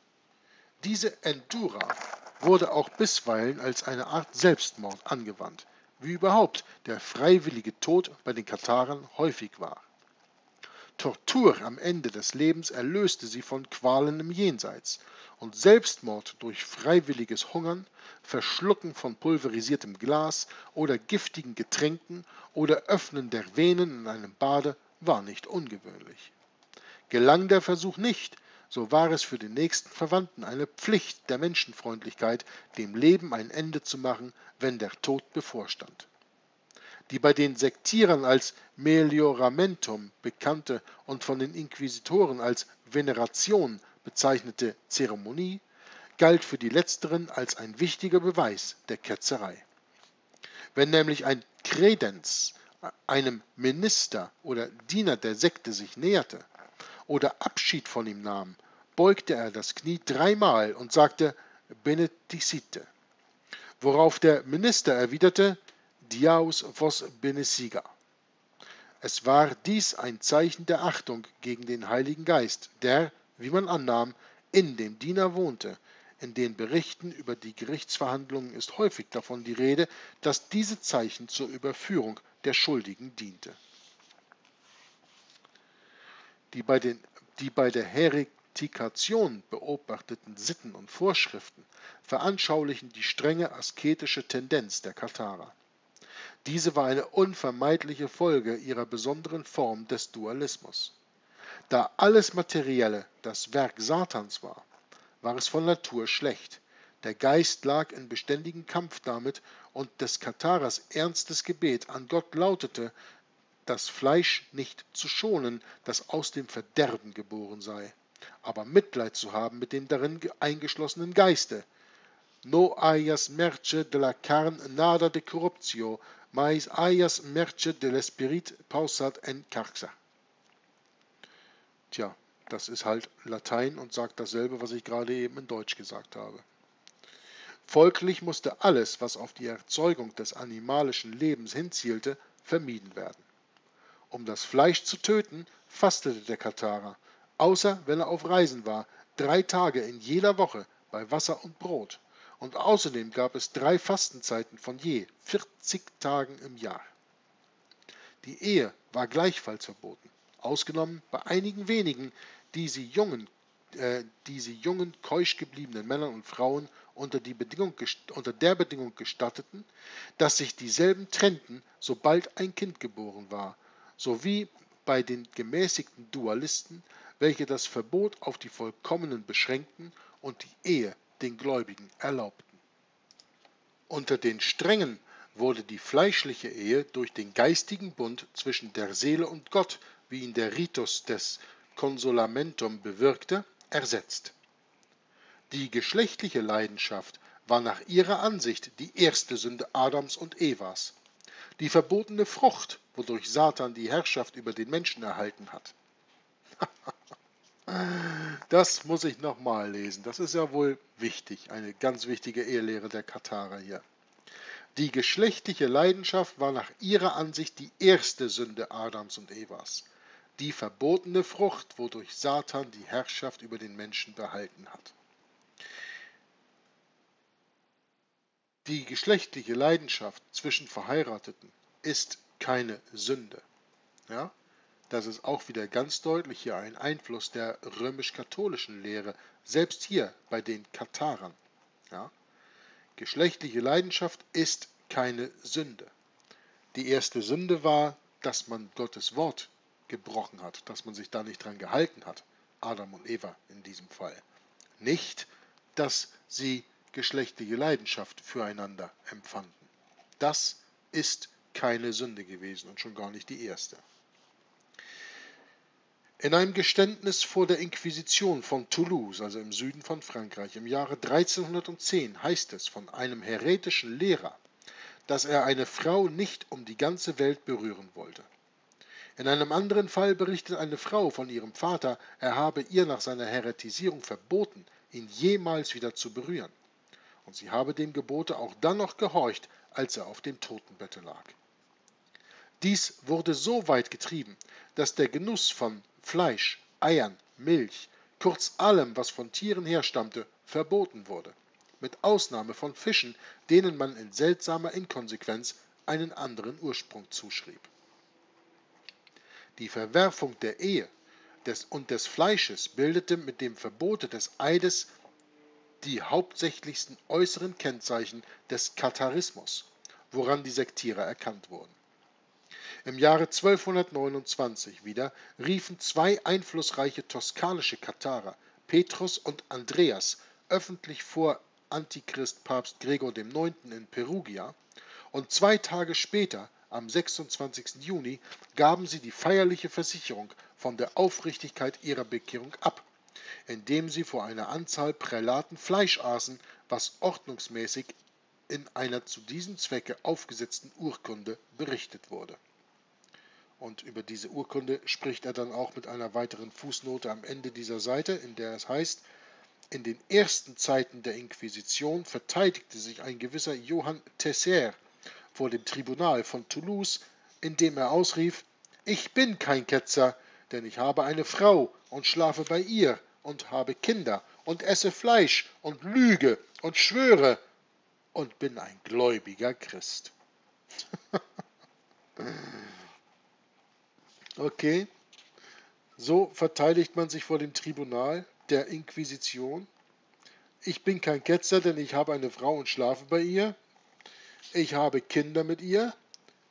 Diese Endura wurde auch bisweilen als eine Art Selbstmord angewandt, wie überhaupt der freiwillige Tod bei den Katarern häufig war. Tortur am Ende des Lebens erlöste sie von Qualen im Jenseits, und Selbstmord durch freiwilliges Hungern, Verschlucken von pulverisiertem Glas oder giftigen Getränken oder Öffnen der Venen in einem Bade war nicht ungewöhnlich. Gelang der Versuch nicht, so war es für den nächsten Verwandten eine Pflicht der Menschenfreundlichkeit, dem Leben ein Ende zu machen, wenn der Tod bevorstand. Die bei den Sektierern als Melioramentum bekannte und von den Inquisitoren als Veneration bezeichnete Zeremonie galt für die letzteren als ein wichtiger Beweis der Ketzerei. Wenn nämlich ein Kredenz einem Minister oder Diener der Sekte sich näherte oder Abschied von ihm nahm, beugte er das Knie dreimal und sagte Benedicite, worauf der Minister erwiderte Diaus vos benesiga. Es war dies ein Zeichen der Achtung gegen den Heiligen Geist, der, wie man annahm, in dem Diener wohnte. In den Berichten über die Gerichtsverhandlungen ist häufig davon die Rede, dass diese Zeichen zur Überführung der Schuldigen diente. Die bei, den, die bei der Heretikation beobachteten Sitten und Vorschriften veranschaulichen die strenge asketische Tendenz der Katharer. Diese war eine unvermeidliche Folge ihrer besonderen Form des Dualismus. Da alles Materielle das Werk Satans war, war es von Natur schlecht. Der Geist lag in beständigem Kampf damit, und des Katharers ernstes Gebet an Gott lautete, das Fleisch nicht zu schonen, das aus dem Verderben geboren sei, aber Mitleid zu haben mit dem darin eingeschlossenen Geiste. No hayas merce de la carne nada de corruptio, mais hayas merce del Spirit pausat en carxa. Tja, das ist halt Latein und sagt dasselbe, was ich gerade eben in Deutsch gesagt habe. Folglich musste alles, was auf die Erzeugung des animalischen Lebens hinzielte, vermieden werden. Um das Fleisch zu töten, fastete der Katharer, außer wenn er auf Reisen war, drei Tage in jeder Woche bei Wasser und Brot. Und außerdem gab es drei Fastenzeiten von je 40 Tagen im Jahr. Die Ehe war gleichfalls verboten ausgenommen bei einigen wenigen, die sie jungen, äh, die sie jungen keusch gebliebenen Männern und Frauen unter, die Bedingung, unter der Bedingung gestatteten, dass sich dieselben trennten, sobald ein Kind geboren war, sowie bei den gemäßigten Dualisten, welche das Verbot auf die Vollkommenen beschränkten und die Ehe den Gläubigen erlaubten. Unter den Strengen wurde die fleischliche Ehe durch den geistigen Bund zwischen der Seele und Gott wie ihn der Ritus des Consolamentum bewirkte, ersetzt. Die geschlechtliche Leidenschaft war nach ihrer Ansicht die erste Sünde Adams und Evas, die verbotene Frucht, wodurch Satan die Herrschaft über den Menschen erhalten hat. Das muss ich nochmal lesen. Das ist ja wohl wichtig, eine ganz wichtige Ehelehre der Katharer hier. Die geschlechtliche Leidenschaft war nach ihrer Ansicht die erste Sünde Adams und Evas die verbotene Frucht, wodurch Satan die Herrschaft über den Menschen behalten hat. Die geschlechtliche Leidenschaft zwischen Verheirateten ist keine Sünde. Ja? Das ist auch wieder ganz deutlich hier ein Einfluss der römisch-katholischen Lehre, selbst hier bei den Katharern. Ja? Geschlechtliche Leidenschaft ist keine Sünde. Die erste Sünde war, dass man Gottes Wort gebrochen hat, dass man sich da nicht dran gehalten hat. Adam und Eva in diesem Fall. Nicht, dass sie geschlechtliche Leidenschaft füreinander empfanden. Das ist keine Sünde gewesen und schon gar nicht die erste. In einem Geständnis vor der Inquisition von Toulouse, also im Süden von Frankreich, im Jahre 1310 heißt es von einem heretischen Lehrer, dass er eine Frau nicht um die ganze Welt berühren wollte. In einem anderen Fall berichtet eine Frau von ihrem Vater, er habe ihr nach seiner Heretisierung verboten, ihn jemals wieder zu berühren. Und sie habe dem Gebote auch dann noch gehorcht, als er auf dem Totenbette lag. Dies wurde so weit getrieben, dass der Genuss von Fleisch, Eiern, Milch, kurz allem, was von Tieren herstammte, verboten wurde, mit Ausnahme von Fischen, denen man in seltsamer Inkonsequenz einen anderen Ursprung zuschrieb. Die Verwerfung der Ehe des und des Fleisches bildete mit dem Verbote des Eides die hauptsächlichsten äußeren Kennzeichen des Katharismus, woran die Sektierer erkannt wurden. Im Jahre 1229 wieder riefen zwei einflussreiche toskanische Katharer, Petrus und Andreas, öffentlich vor Antichrist Papst Gregor IX. in Perugia, und zwei Tage später, am 26. Juni, gaben sie die feierliche Versicherung von der Aufrichtigkeit ihrer Bekehrung ab, indem sie vor einer Anzahl Prälaten Fleisch aßen, was ordnungsmäßig in einer zu diesem Zwecke aufgesetzten Urkunde berichtet wurde. Und über diese Urkunde spricht er dann auch mit einer weiteren Fußnote am Ende dieser Seite, in der es heißt, in den ersten Zeiten der Inquisition verteidigte sich ein gewisser Johann Tesser vor dem Tribunal von Toulouse, indem er ausrief, ich bin kein Ketzer, denn ich habe eine Frau und schlafe bei ihr und habe Kinder und esse Fleisch und lüge und schwöre und bin ein gläubiger Christ. Okay. So verteidigt man sich vor dem Tribunal der Inquisition. Ich bin kein Ketzer, denn ich habe eine Frau und schlafe bei ihr. Ich habe Kinder mit ihr.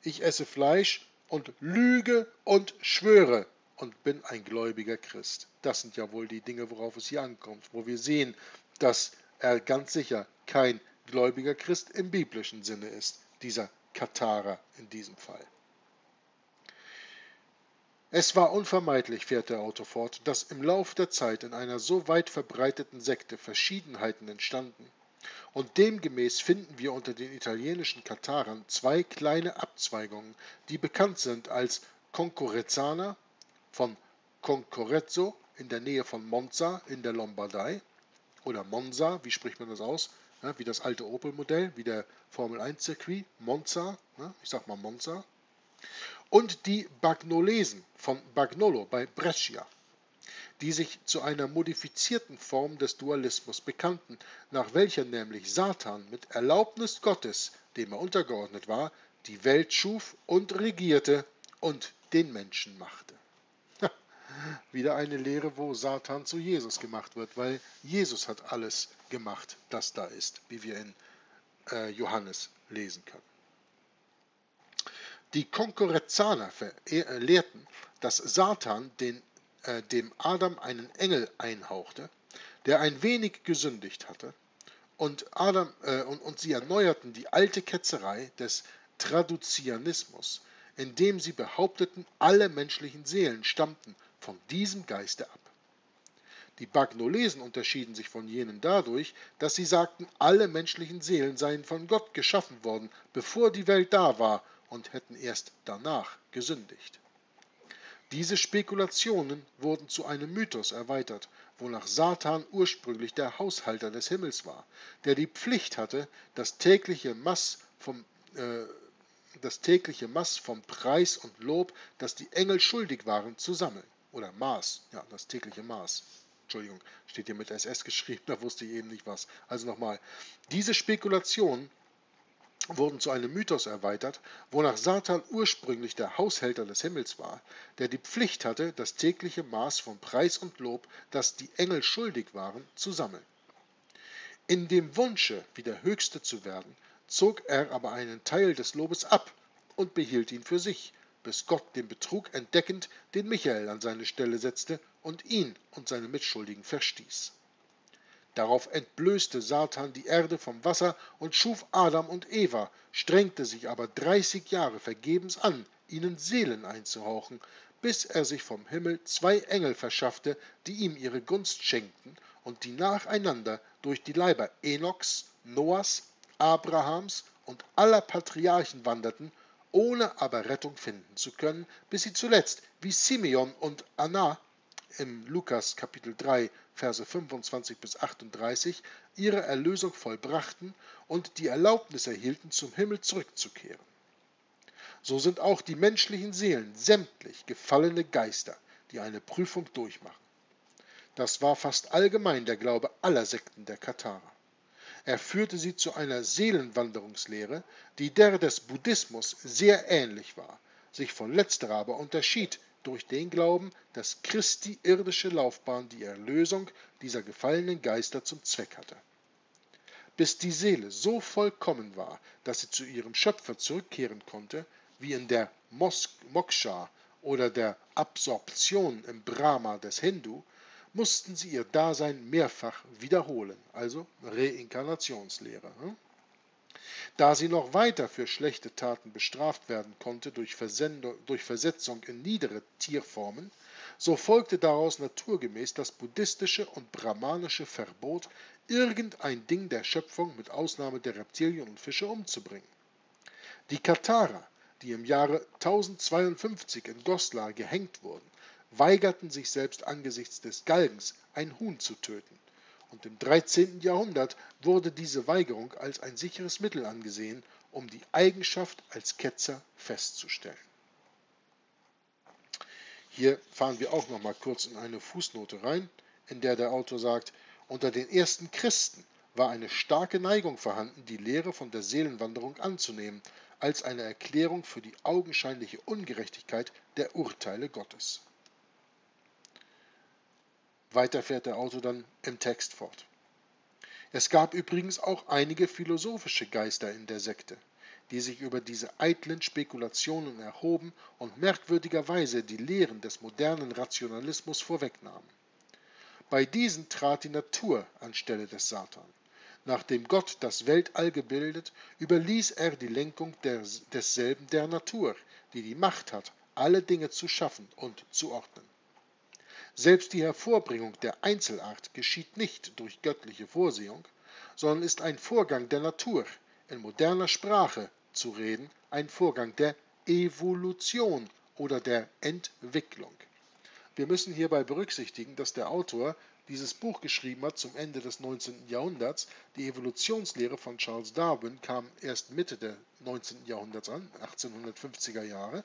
Ich esse Fleisch und lüge und schwöre und bin ein gläubiger Christ. Das sind ja wohl die Dinge, worauf es hier ankommt, wo wir sehen, dass er ganz sicher kein gläubiger Christ im biblischen Sinne ist, dieser Katharer in diesem Fall. Es war unvermeidlich, fährt der Autor fort, dass im Lauf der Zeit in einer so weit verbreiteten Sekte Verschiedenheiten entstanden, und demgemäß finden wir unter den italienischen Katharern zwei kleine Abzweigungen, die bekannt sind als Concorezzaner von Concorezzo in der Nähe von Monza in der Lombardei oder Monza, wie spricht man das aus? Ja, wie das alte Opel-Modell, wie der Formel-1-Circuit, Monza, ja, ich sag mal Monza und die Bagnolesen von Bagnolo bei Brescia, die sich zu einer modifizierten Form des Dualismus bekannten, nach welcher nämlich Satan mit Erlaubnis Gottes, dem er untergeordnet war, die Welt schuf und regierte und den Menschen machte. Wieder eine Lehre, wo Satan zu Jesus gemacht wird, weil Jesus hat alles gemacht, das da ist, wie wir in äh, Johannes lesen können. Die Konkurrenzaner äh, lehrten, dass Satan den, äh, dem Adam einen Engel einhauchte, der ein wenig gesündigt hatte, und, Adam, äh, und, und sie erneuerten die alte Ketzerei des Traduzianismus, indem sie behaupteten, alle menschlichen Seelen stammten von diesem Geiste ab. Die Bagnolesen unterschieden sich von jenen dadurch, dass sie sagten, alle menschlichen Seelen seien von Gott geschaffen worden, bevor die Welt da war und hätten erst danach gesündigt. Diese Spekulationen wurden zu einem Mythos erweitert, wonach Satan ursprünglich der Haushalter des Himmels war, der die Pflicht hatte, das tägliche Mass vom, äh, das tägliche Maß vom Preis und Lob, das die Engel schuldig waren, zu sammeln. Oder Maß, ja, das tägliche Maß. Entschuldigung, steht hier mit SS geschrieben, da wusste ich eben nicht was. Also nochmal, diese Spekulationen wurden zu einem Mythos erweitert, wonach Satan ursprünglich der Haushälter des Himmels war, der die Pflicht hatte, das tägliche Maß von Preis und Lob, das die Engel schuldig waren, zu sammeln. In dem Wunsche, wie der Höchste zu werden, zog er aber einen Teil des Lobes ab und behielt ihn für sich, bis Gott den Betrug entdeckend den Michael an seine Stelle setzte und ihn und seine Mitschuldigen verstieß. Darauf entblößte Satan die Erde vom Wasser und schuf Adam und Eva, strengte sich aber dreißig Jahre vergebens an, ihnen Seelen einzuhauchen, bis er sich vom Himmel zwei Engel verschaffte, die ihm ihre Gunst schenkten und die nacheinander durch die Leiber Enochs, Noahs, Abrahams und aller Patriarchen wanderten, ohne aber Rettung finden zu können, bis sie zuletzt, wie Simeon und Anna im Lukas Kapitel 3, Verse 25 bis 38, ihre Erlösung vollbrachten und die Erlaubnis erhielten, zum Himmel zurückzukehren. So sind auch die menschlichen Seelen sämtlich gefallene Geister, die eine Prüfung durchmachen. Das war fast allgemein der Glaube aller Sekten der Katharer. Er führte sie zu einer Seelenwanderungslehre, die der des Buddhismus sehr ähnlich war, sich von letzterer aber unterschied durch den Glauben, dass Christi irdische Laufbahn die Erlösung dieser gefallenen Geister zum Zweck hatte. Bis die Seele so vollkommen war, dass sie zu ihrem Schöpfer zurückkehren konnte, wie in der Moksha oder der Absorption im Brahma des Hindu, mussten sie ihr Dasein mehrfach wiederholen, also Reinkarnationslehre. Da sie noch weiter für schlechte Taten bestraft werden konnte durch, durch Versetzung in niedere Tierformen, so folgte daraus naturgemäß das buddhistische und brahmanische Verbot, irgendein Ding der Schöpfung mit Ausnahme der Reptilien und Fische umzubringen. Die Katharer, die im Jahre 1052 in Goslar gehängt wurden, weigerten sich selbst angesichts des Galgens ein Huhn zu töten, und im 13. Jahrhundert wurde diese Weigerung als ein sicheres Mittel angesehen, um die Eigenschaft als Ketzer festzustellen. Hier fahren wir auch noch mal kurz in eine Fußnote rein, in der der Autor sagt, unter den ersten Christen war eine starke Neigung vorhanden, die Lehre von der Seelenwanderung anzunehmen, als eine Erklärung für die augenscheinliche Ungerechtigkeit der Urteile Gottes. Weiter fährt der Autor dann im Text fort. Es gab übrigens auch einige philosophische Geister in der Sekte, die sich über diese eitlen Spekulationen erhoben und merkwürdigerweise die Lehren des modernen Rationalismus vorwegnahmen. Bei diesen trat die Natur anstelle des Satan. Nachdem Gott das Weltall gebildet, überließ er die Lenkung des, desselben der Natur, die die Macht hat, alle Dinge zu schaffen und zu ordnen. Selbst die Hervorbringung der Einzelart geschieht nicht durch göttliche Vorsehung, sondern ist ein Vorgang der Natur, in moderner Sprache zu reden, ein Vorgang der Evolution oder der Entwicklung. Wir müssen hierbei berücksichtigen, dass der Autor dieses Buch geschrieben hat zum Ende des 19. Jahrhunderts. Die Evolutionslehre von Charles Darwin kam erst Mitte des 19. Jahrhunderts an, 1850er Jahre.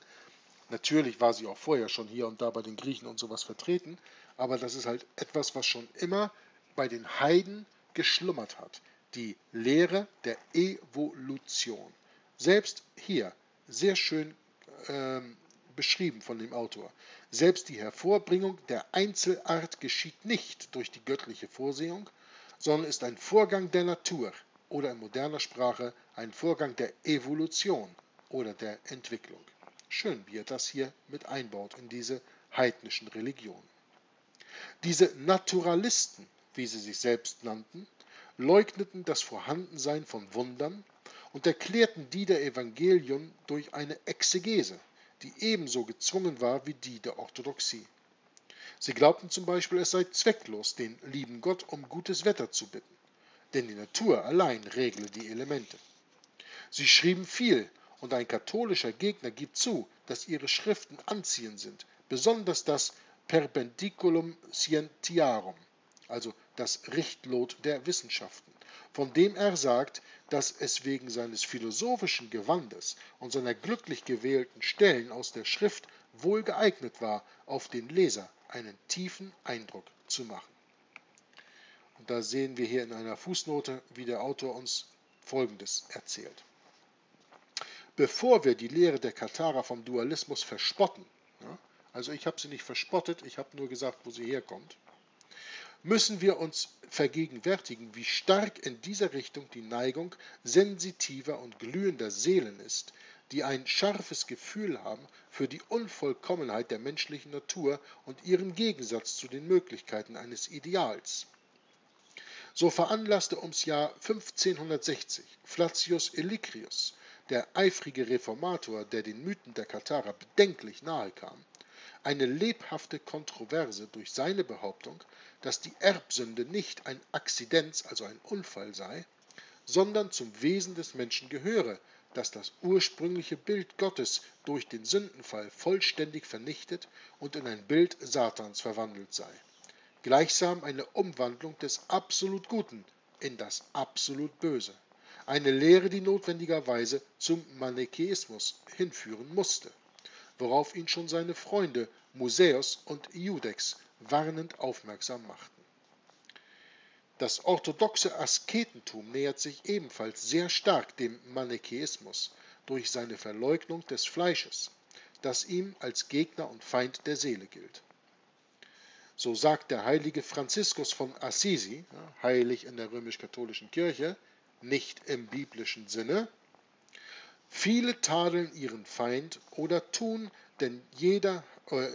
Natürlich war sie auch vorher schon hier und da bei den Griechen und sowas vertreten, aber das ist halt etwas, was schon immer bei den Heiden geschlummert hat. Die Lehre der Evolution. Selbst hier sehr schön ähm, beschrieben von dem Autor. Selbst die Hervorbringung der Einzelart geschieht nicht durch die göttliche Vorsehung, sondern ist ein Vorgang der Natur oder in moderner Sprache ein Vorgang der Evolution oder der Entwicklung. Schön, wie er das hier mit einbaut in diese heidnischen Religionen. Diese Naturalisten, wie sie sich selbst nannten, leugneten das Vorhandensein von Wundern und erklärten die der Evangelien durch eine Exegese, die ebenso gezwungen war wie die der Orthodoxie. Sie glaubten zum Beispiel, es sei zwecklos, den lieben Gott um gutes Wetter zu bitten, denn die Natur allein regle die Elemente. Sie schrieben viel und ein katholischer Gegner gibt zu, dass ihre Schriften anziehend sind, besonders das Perpendiculum Scientiarum, also das Richtlot der Wissenschaften, von dem er sagt, dass es wegen seines philosophischen Gewandes und seiner glücklich gewählten Stellen aus der Schrift wohl geeignet war, auf den Leser einen tiefen Eindruck zu machen. Und da sehen wir hier in einer Fußnote, wie der Autor uns Folgendes erzählt. Bevor wir die Lehre der Katharer vom Dualismus verspotten, ja, also ich habe sie nicht verspottet, ich habe nur gesagt, wo sie herkommt, müssen wir uns vergegenwärtigen, wie stark in dieser Richtung die Neigung sensitiver und glühender Seelen ist, die ein scharfes Gefühl haben für die Unvollkommenheit der menschlichen Natur und ihren Gegensatz zu den Möglichkeiten eines Ideals. So veranlasste ums Jahr 1560 Flacius Elicrius, der eifrige Reformator, der den Mythen der Katharer bedenklich nahe kam, eine lebhafte Kontroverse durch seine Behauptung, dass die Erbsünde nicht ein Akzidenz, also ein Unfall sei, sondern zum Wesen des Menschen gehöre, dass das ursprüngliche Bild Gottes durch den Sündenfall vollständig vernichtet und in ein Bild Satans verwandelt sei. Gleichsam eine Umwandlung des absolut Guten in das absolut Böse. Eine Lehre, die notwendigerweise zum Manichäismus hinführen musste worauf ihn schon seine Freunde Musäus und Iudex warnend aufmerksam machten. Das orthodoxe Asketentum nähert sich ebenfalls sehr stark dem Manichäismus durch seine Verleugnung des Fleisches, das ihm als Gegner und Feind der Seele gilt. So sagt der heilige Franziskus von Assisi, heilig in der römisch-katholischen Kirche, nicht im biblischen Sinne, Viele tadeln ihren Feind oder tun, denn jeder, äh,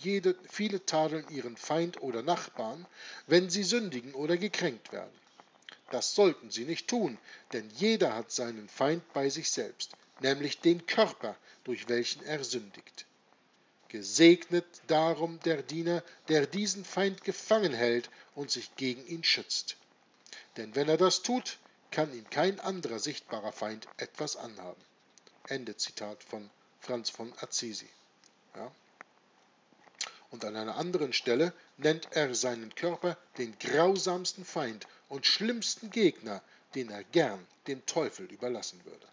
jede, viele tadeln ihren Feind oder Nachbarn, wenn sie sündigen oder gekränkt werden. Das sollten sie nicht tun, denn jeder hat seinen Feind bei sich selbst, nämlich den Körper, durch welchen er sündigt. Gesegnet darum der Diener, der diesen Feind gefangen hält und sich gegen ihn schützt. Denn wenn er das tut, kann ihm kein anderer sichtbarer Feind etwas anhaben. Ende Zitat von Franz von Assisi. Ja. Und an einer anderen Stelle nennt er seinen Körper den grausamsten Feind und schlimmsten Gegner, den er gern dem Teufel überlassen würde.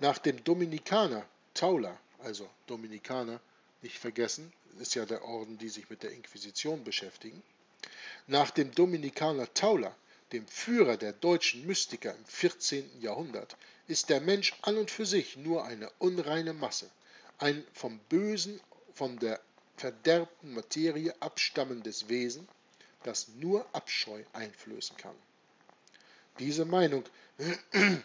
Nach dem Dominikaner Taula, also Dominikaner, nicht vergessen, ist ja der Orden, die sich mit der Inquisition beschäftigen, nach dem Dominikaner Taula, dem Führer der deutschen Mystiker im 14. Jahrhundert, ist der Mensch an und für sich nur eine unreine Masse, ein vom Bösen, von der verderbten Materie abstammendes Wesen, das nur Abscheu einflößen kann. Diese Meinung,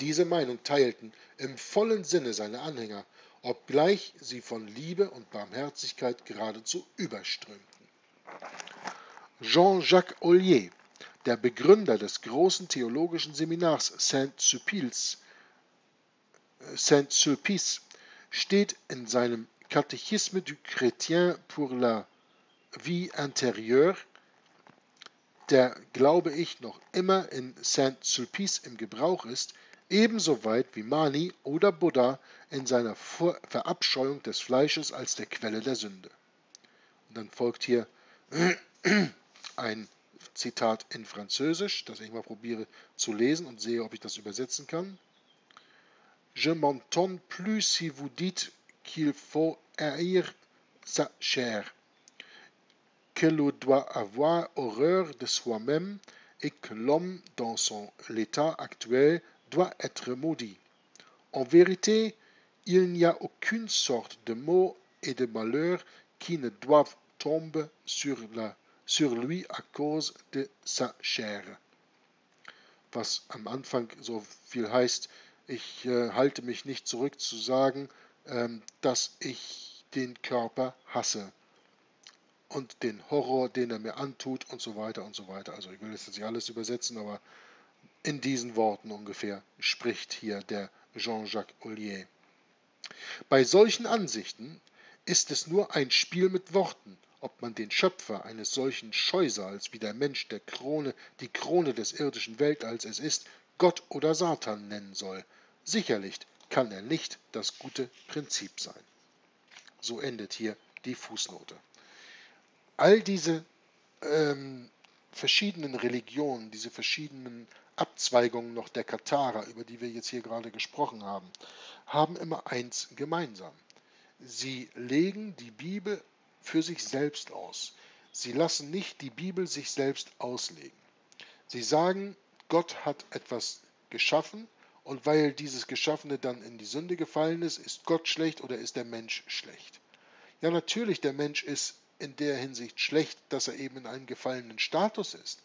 diese Meinung teilten im vollen Sinne seine Anhänger, obgleich sie von Liebe und Barmherzigkeit geradezu überströmten. Jean-Jacques Ollier der Begründer des großen theologischen Seminars Saint-Sulpice, Saint steht in seinem Catechisme du Chrétien pour la vie intérieure, der, glaube ich, noch immer in Saint-Sulpice im Gebrauch ist, ebenso weit wie Mani oder Buddha in seiner Verabscheuung des Fleisches als der Quelle der Sünde. Und dann folgt hier ein In Französisch, ich probiere zu lesen und sehe, ob ich das übersetzen kann. Je m'entends plus si vous dites qu'il faut haïr sa chair, que l'on doit avoir horreur de soi-même et que l'homme, dans son état actuel, doit être maudit. En vérité, il n'y a aucune sorte de maux et de malheur qui ne doivent tomber sur la sur lui à cause de sa chair. Was am Anfang so viel heißt, ich äh, halte mich nicht zurück zu sagen, ähm, dass ich den Körper hasse und den Horror, den er mir antut und so weiter und so weiter. Also ich will jetzt nicht alles übersetzen, aber in diesen Worten ungefähr spricht hier der Jean-Jacques Ollier. Bei solchen Ansichten ist es nur ein Spiel mit Worten ob man den Schöpfer eines solchen Scheusals wie der Mensch der Krone, die Krone des irdischen Weltalls es ist, Gott oder Satan nennen soll. Sicherlich kann er nicht das gute Prinzip sein. So endet hier die Fußnote. All diese ähm, verschiedenen Religionen, diese verschiedenen Abzweigungen noch der Katharer, über die wir jetzt hier gerade gesprochen haben, haben immer eins gemeinsam. Sie legen die Bibel für sich selbst aus. Sie lassen nicht die Bibel sich selbst auslegen. Sie sagen, Gott hat etwas geschaffen und weil dieses Geschaffene dann in die Sünde gefallen ist, ist Gott schlecht oder ist der Mensch schlecht. Ja, natürlich, der Mensch ist in der Hinsicht schlecht, dass er eben in einem gefallenen Status ist.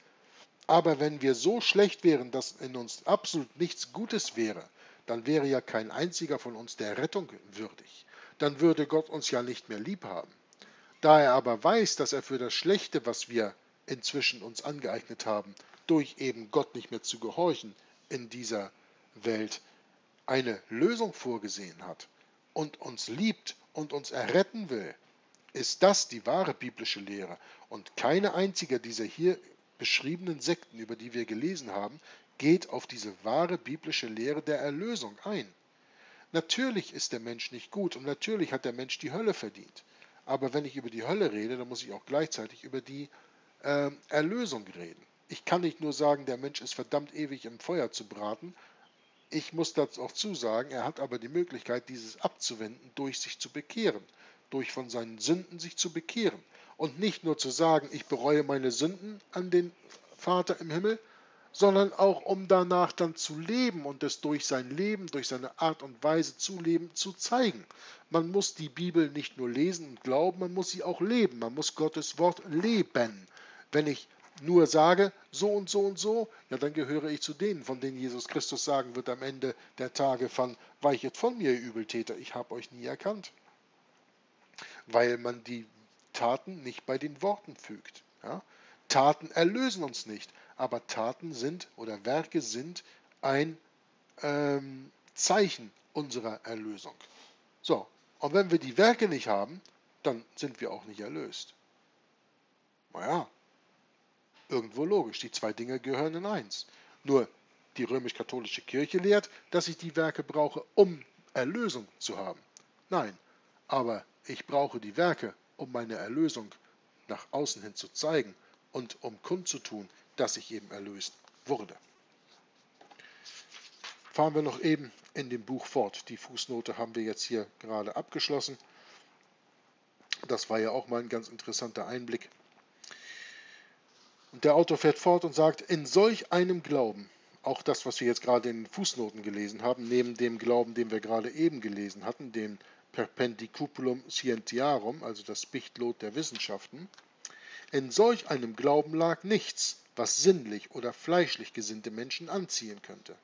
Aber wenn wir so schlecht wären, dass in uns absolut nichts Gutes wäre, dann wäre ja kein einziger von uns der Rettung würdig. Dann würde Gott uns ja nicht mehr lieb haben. Da er aber weiß, dass er für das Schlechte, was wir inzwischen uns angeeignet haben, durch eben Gott nicht mehr zu gehorchen, in dieser Welt eine Lösung vorgesehen hat und uns liebt und uns erretten will, ist das die wahre biblische Lehre. Und keine einzige dieser hier beschriebenen Sekten, über die wir gelesen haben, geht auf diese wahre biblische Lehre der Erlösung ein. Natürlich ist der Mensch nicht gut und natürlich hat der Mensch die Hölle verdient. Aber wenn ich über die Hölle rede, dann muss ich auch gleichzeitig über die äh, Erlösung reden. Ich kann nicht nur sagen, der Mensch ist verdammt ewig im Feuer zu braten. Ich muss dazu auch zusagen, er hat aber die Möglichkeit, dieses abzuwenden, durch sich zu bekehren, durch von seinen Sünden sich zu bekehren. Und nicht nur zu sagen, ich bereue meine Sünden an den Vater im Himmel, sondern auch um danach dann zu leben und es durch sein Leben, durch seine Art und Weise zu leben, zu zeigen. Man muss die Bibel nicht nur lesen und glauben, man muss sie auch leben. Man muss Gottes Wort leben. Wenn ich nur sage, so und so und so, ja, dann gehöre ich zu denen, von denen Jesus Christus sagen wird am Ende der Tage von, weichet von mir, ihr Übeltäter, ich habe euch nie erkannt. Weil man die Taten nicht bei den Worten fügt. Ja? Taten erlösen uns nicht, aber Taten sind oder Werke sind ein ähm, Zeichen unserer Erlösung. So, und wenn wir die Werke nicht haben, dann sind wir auch nicht erlöst. Naja, irgendwo logisch. Die zwei Dinge gehören in eins. Nur die römisch-katholische Kirche lehrt, dass ich die Werke brauche, um Erlösung zu haben. Nein, aber ich brauche die Werke, um meine Erlösung nach außen hin zu zeigen und um kundzutun, dass ich eben erlöst wurde. Fahren wir noch eben in dem Buch fort. Die Fußnote haben wir jetzt hier gerade abgeschlossen. Das war ja auch mal ein ganz interessanter Einblick und der Autor fährt fort und sagt, in solch einem Glauben, auch das, was wir jetzt gerade in den Fußnoten gelesen haben, neben dem Glauben, den wir gerade eben gelesen hatten, dem Perpendicuculum Scientiarum, also das Bichtlot der Wissenschaften, in solch einem Glauben lag nichts, was sinnlich oder fleischlich gesinnte Menschen anziehen könnte.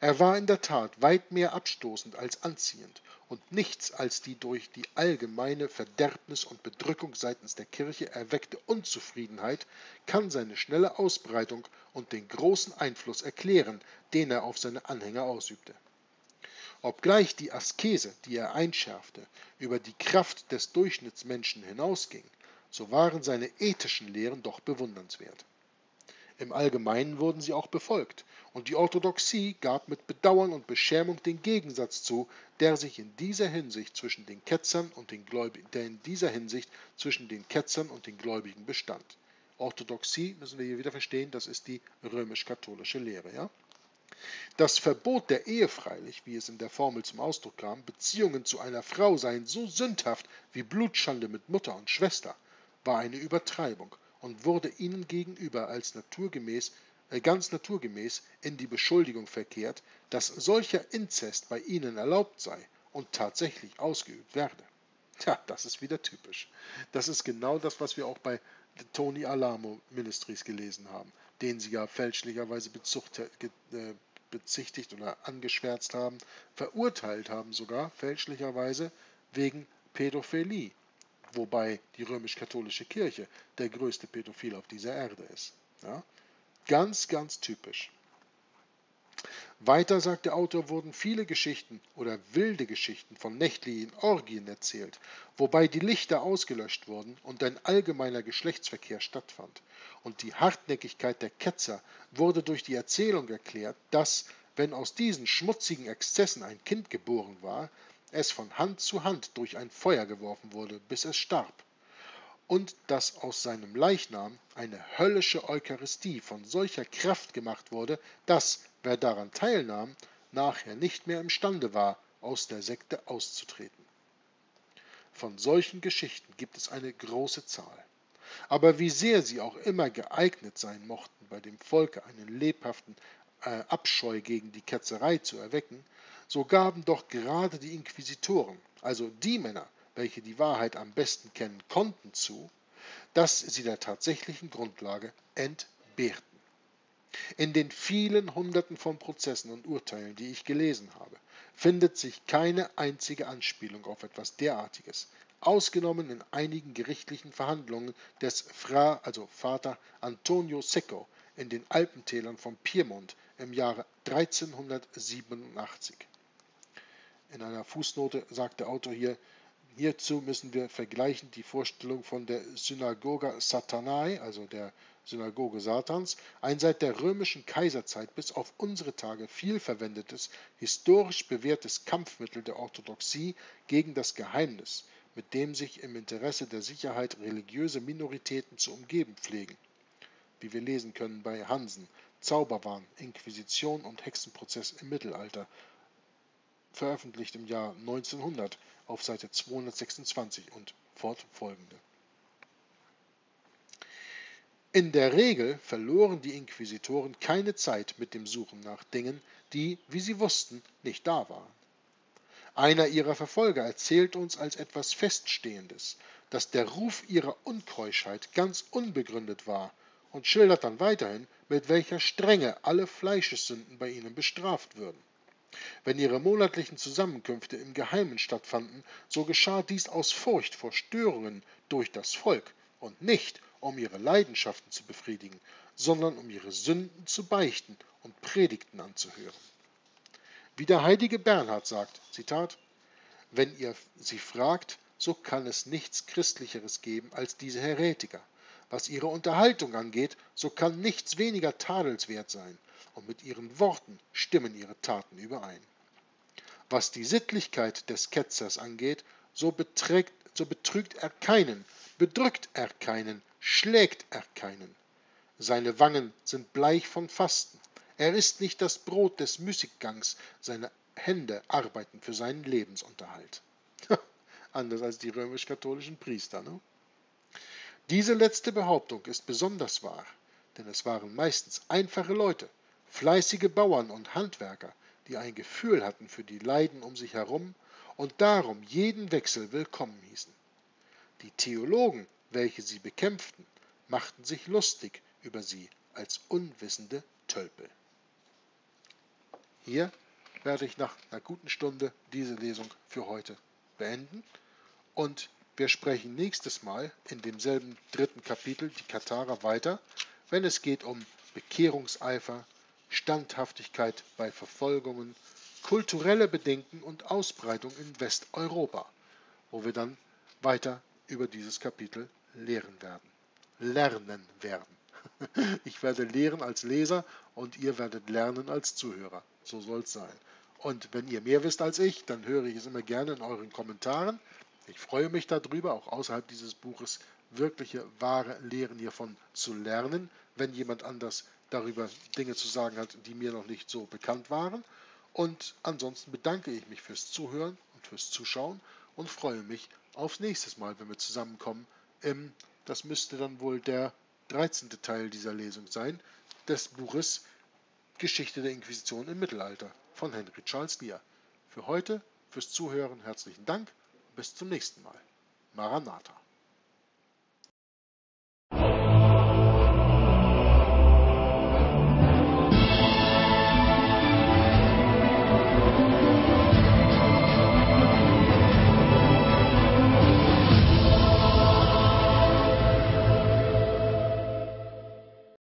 Er war in der Tat weit mehr abstoßend als anziehend und nichts als die durch die allgemeine Verderbnis und Bedrückung seitens der Kirche erweckte Unzufriedenheit kann seine schnelle Ausbreitung und den großen Einfluss erklären, den er auf seine Anhänger ausübte. Obgleich die Askese, die er einschärfte, über die Kraft des Durchschnittsmenschen hinausging, so waren seine ethischen Lehren doch bewundernswert. Im Allgemeinen wurden sie auch befolgt, und die Orthodoxie gab mit Bedauern und Beschämung den Gegensatz zu, der sich in dieser Hinsicht zwischen den Ketzern und den Gläubigen, der in dieser Hinsicht zwischen den Ketzern und den Gläubigen bestand. Orthodoxie müssen wir hier wieder verstehen, das ist die römisch-katholische Lehre, ja? Das Verbot der Ehe freilich, wie es in der Formel zum Ausdruck kam, Beziehungen zu einer Frau seien so sündhaft wie Blutschande mit Mutter und Schwester, war eine Übertreibung und wurde ihnen gegenüber als naturgemäß, äh, ganz naturgemäß in die Beschuldigung verkehrt, dass solcher Inzest bei ihnen erlaubt sei und tatsächlich ausgeübt werde. Tja, das ist wieder typisch. Das ist genau das, was wir auch bei Tony Alamo Ministries gelesen haben, den sie ja fälschlicherweise bezucht, äh, bezichtigt oder angeschwärzt haben, verurteilt haben sogar fälschlicherweise wegen Pädophilie wobei die römisch-katholische Kirche der größte Pädophil auf dieser Erde ist. Ja? Ganz, ganz typisch. Weiter, sagt der Autor, wurden viele Geschichten oder wilde Geschichten von nächtlichen Orgien erzählt, wobei die Lichter ausgelöscht wurden und ein allgemeiner Geschlechtsverkehr stattfand. Und die Hartnäckigkeit der Ketzer wurde durch die Erzählung erklärt, dass, wenn aus diesen schmutzigen Exzessen ein Kind geboren war, es von Hand zu Hand durch ein Feuer geworfen wurde, bis es starb. und dass aus seinem Leichnam eine höllische Eucharistie von solcher Kraft gemacht wurde, dass, wer daran teilnahm, nachher nicht mehr imstande war, aus der Sekte auszutreten. Von solchen Geschichten gibt es eine große Zahl. Aber wie sehr sie auch immer geeignet sein mochten, bei dem Volke einen lebhaften äh, Abscheu gegen die Ketzerei zu erwecken, so gaben doch gerade die Inquisitoren, also die Männer, welche die Wahrheit am besten kennen konnten, zu, dass sie der tatsächlichen Grundlage entbehrten. In den vielen Hunderten von Prozessen und Urteilen, die ich gelesen habe, findet sich keine einzige Anspielung auf etwas derartiges, ausgenommen in einigen gerichtlichen Verhandlungen des Fra, also Vater Antonio Secco in den Alpentälern von Piemont im Jahre 1387. In einer Fußnote sagt der Autor hier, hierzu müssen wir vergleichen die Vorstellung von der Synagoga Satanae, also der Synagoge Satans, ein seit der römischen Kaiserzeit bis auf unsere Tage viel verwendetes, historisch bewährtes Kampfmittel der Orthodoxie gegen das Geheimnis, mit dem sich im Interesse der Sicherheit religiöse Minoritäten zu umgeben pflegen. Wie wir lesen können bei Hansen, Zauberwahn, Inquisition und Hexenprozess im Mittelalter, veröffentlicht im Jahr 1900 auf Seite 226 und fortfolgende. In der Regel verloren die Inquisitoren keine Zeit mit dem Suchen nach Dingen, die, wie sie wussten, nicht da waren. Einer ihrer Verfolger erzählt uns als etwas Feststehendes, dass der Ruf ihrer Unkeuschheit ganz unbegründet war und schildert dann weiterhin, mit welcher Strenge alle Fleischessünden bei ihnen bestraft würden. Wenn ihre monatlichen Zusammenkünfte im Geheimen stattfanden, so geschah dies aus Furcht vor Störungen durch das Volk und nicht, um ihre Leidenschaften zu befriedigen, sondern um ihre Sünden zu beichten und Predigten anzuhören. Wie der heilige Bernhard sagt, Zitat, wenn ihr sie fragt, so kann es nichts Christlicheres geben als diese Heretiker. Was ihre Unterhaltung angeht, so kann nichts weniger tadelswert sein, und mit ihren Worten stimmen ihre Taten überein. Was die Sittlichkeit des Ketzers angeht, so, beträgt, so betrügt er keinen, bedrückt er keinen, schlägt er keinen. Seine Wangen sind bleich von Fasten. Er isst nicht das Brot des Müßiggangs, seine Hände arbeiten für seinen Lebensunterhalt. Anders als die römisch-katholischen Priester. Ne? Diese letzte Behauptung ist besonders wahr, denn es waren meistens einfache Leute, fleißige Bauern und Handwerker, die ein Gefühl hatten für die Leiden um sich herum und darum jeden Wechsel willkommen hießen. Die Theologen, welche sie bekämpften, machten sich lustig über sie als unwissende Tölpel. Hier werde ich nach einer guten Stunde diese Lesung für heute beenden und wir sprechen nächstes Mal in demselben dritten Kapitel die Katharer weiter, wenn es geht um Bekehrungseifer, Standhaftigkeit bei Verfolgungen, kulturelle Bedenken und Ausbreitung in Westeuropa, wo wir dann weiter über dieses Kapitel lehren werden. Lernen werden. Ich werde lehren als Leser und ihr werdet lernen als Zuhörer. So soll es sein. Und wenn ihr mehr wisst als ich, dann höre ich es immer gerne in euren Kommentaren. Ich freue mich darüber, auch außerhalb dieses Buches wirkliche, wahre Lehren hiervon zu lernen, wenn jemand anders darüber Dinge zu sagen hat, die mir noch nicht so bekannt waren. Und ansonsten bedanke ich mich fürs Zuhören und fürs Zuschauen und freue mich aufs nächste Mal, wenn wir zusammenkommen. das müsste dann wohl der 13. Teil dieser Lesung sein, des Buches Geschichte der Inquisition im Mittelalter von Henry Charles Lear. Für heute, fürs Zuhören herzlichen Dank. Bis zum nächsten Mal. Maranatha.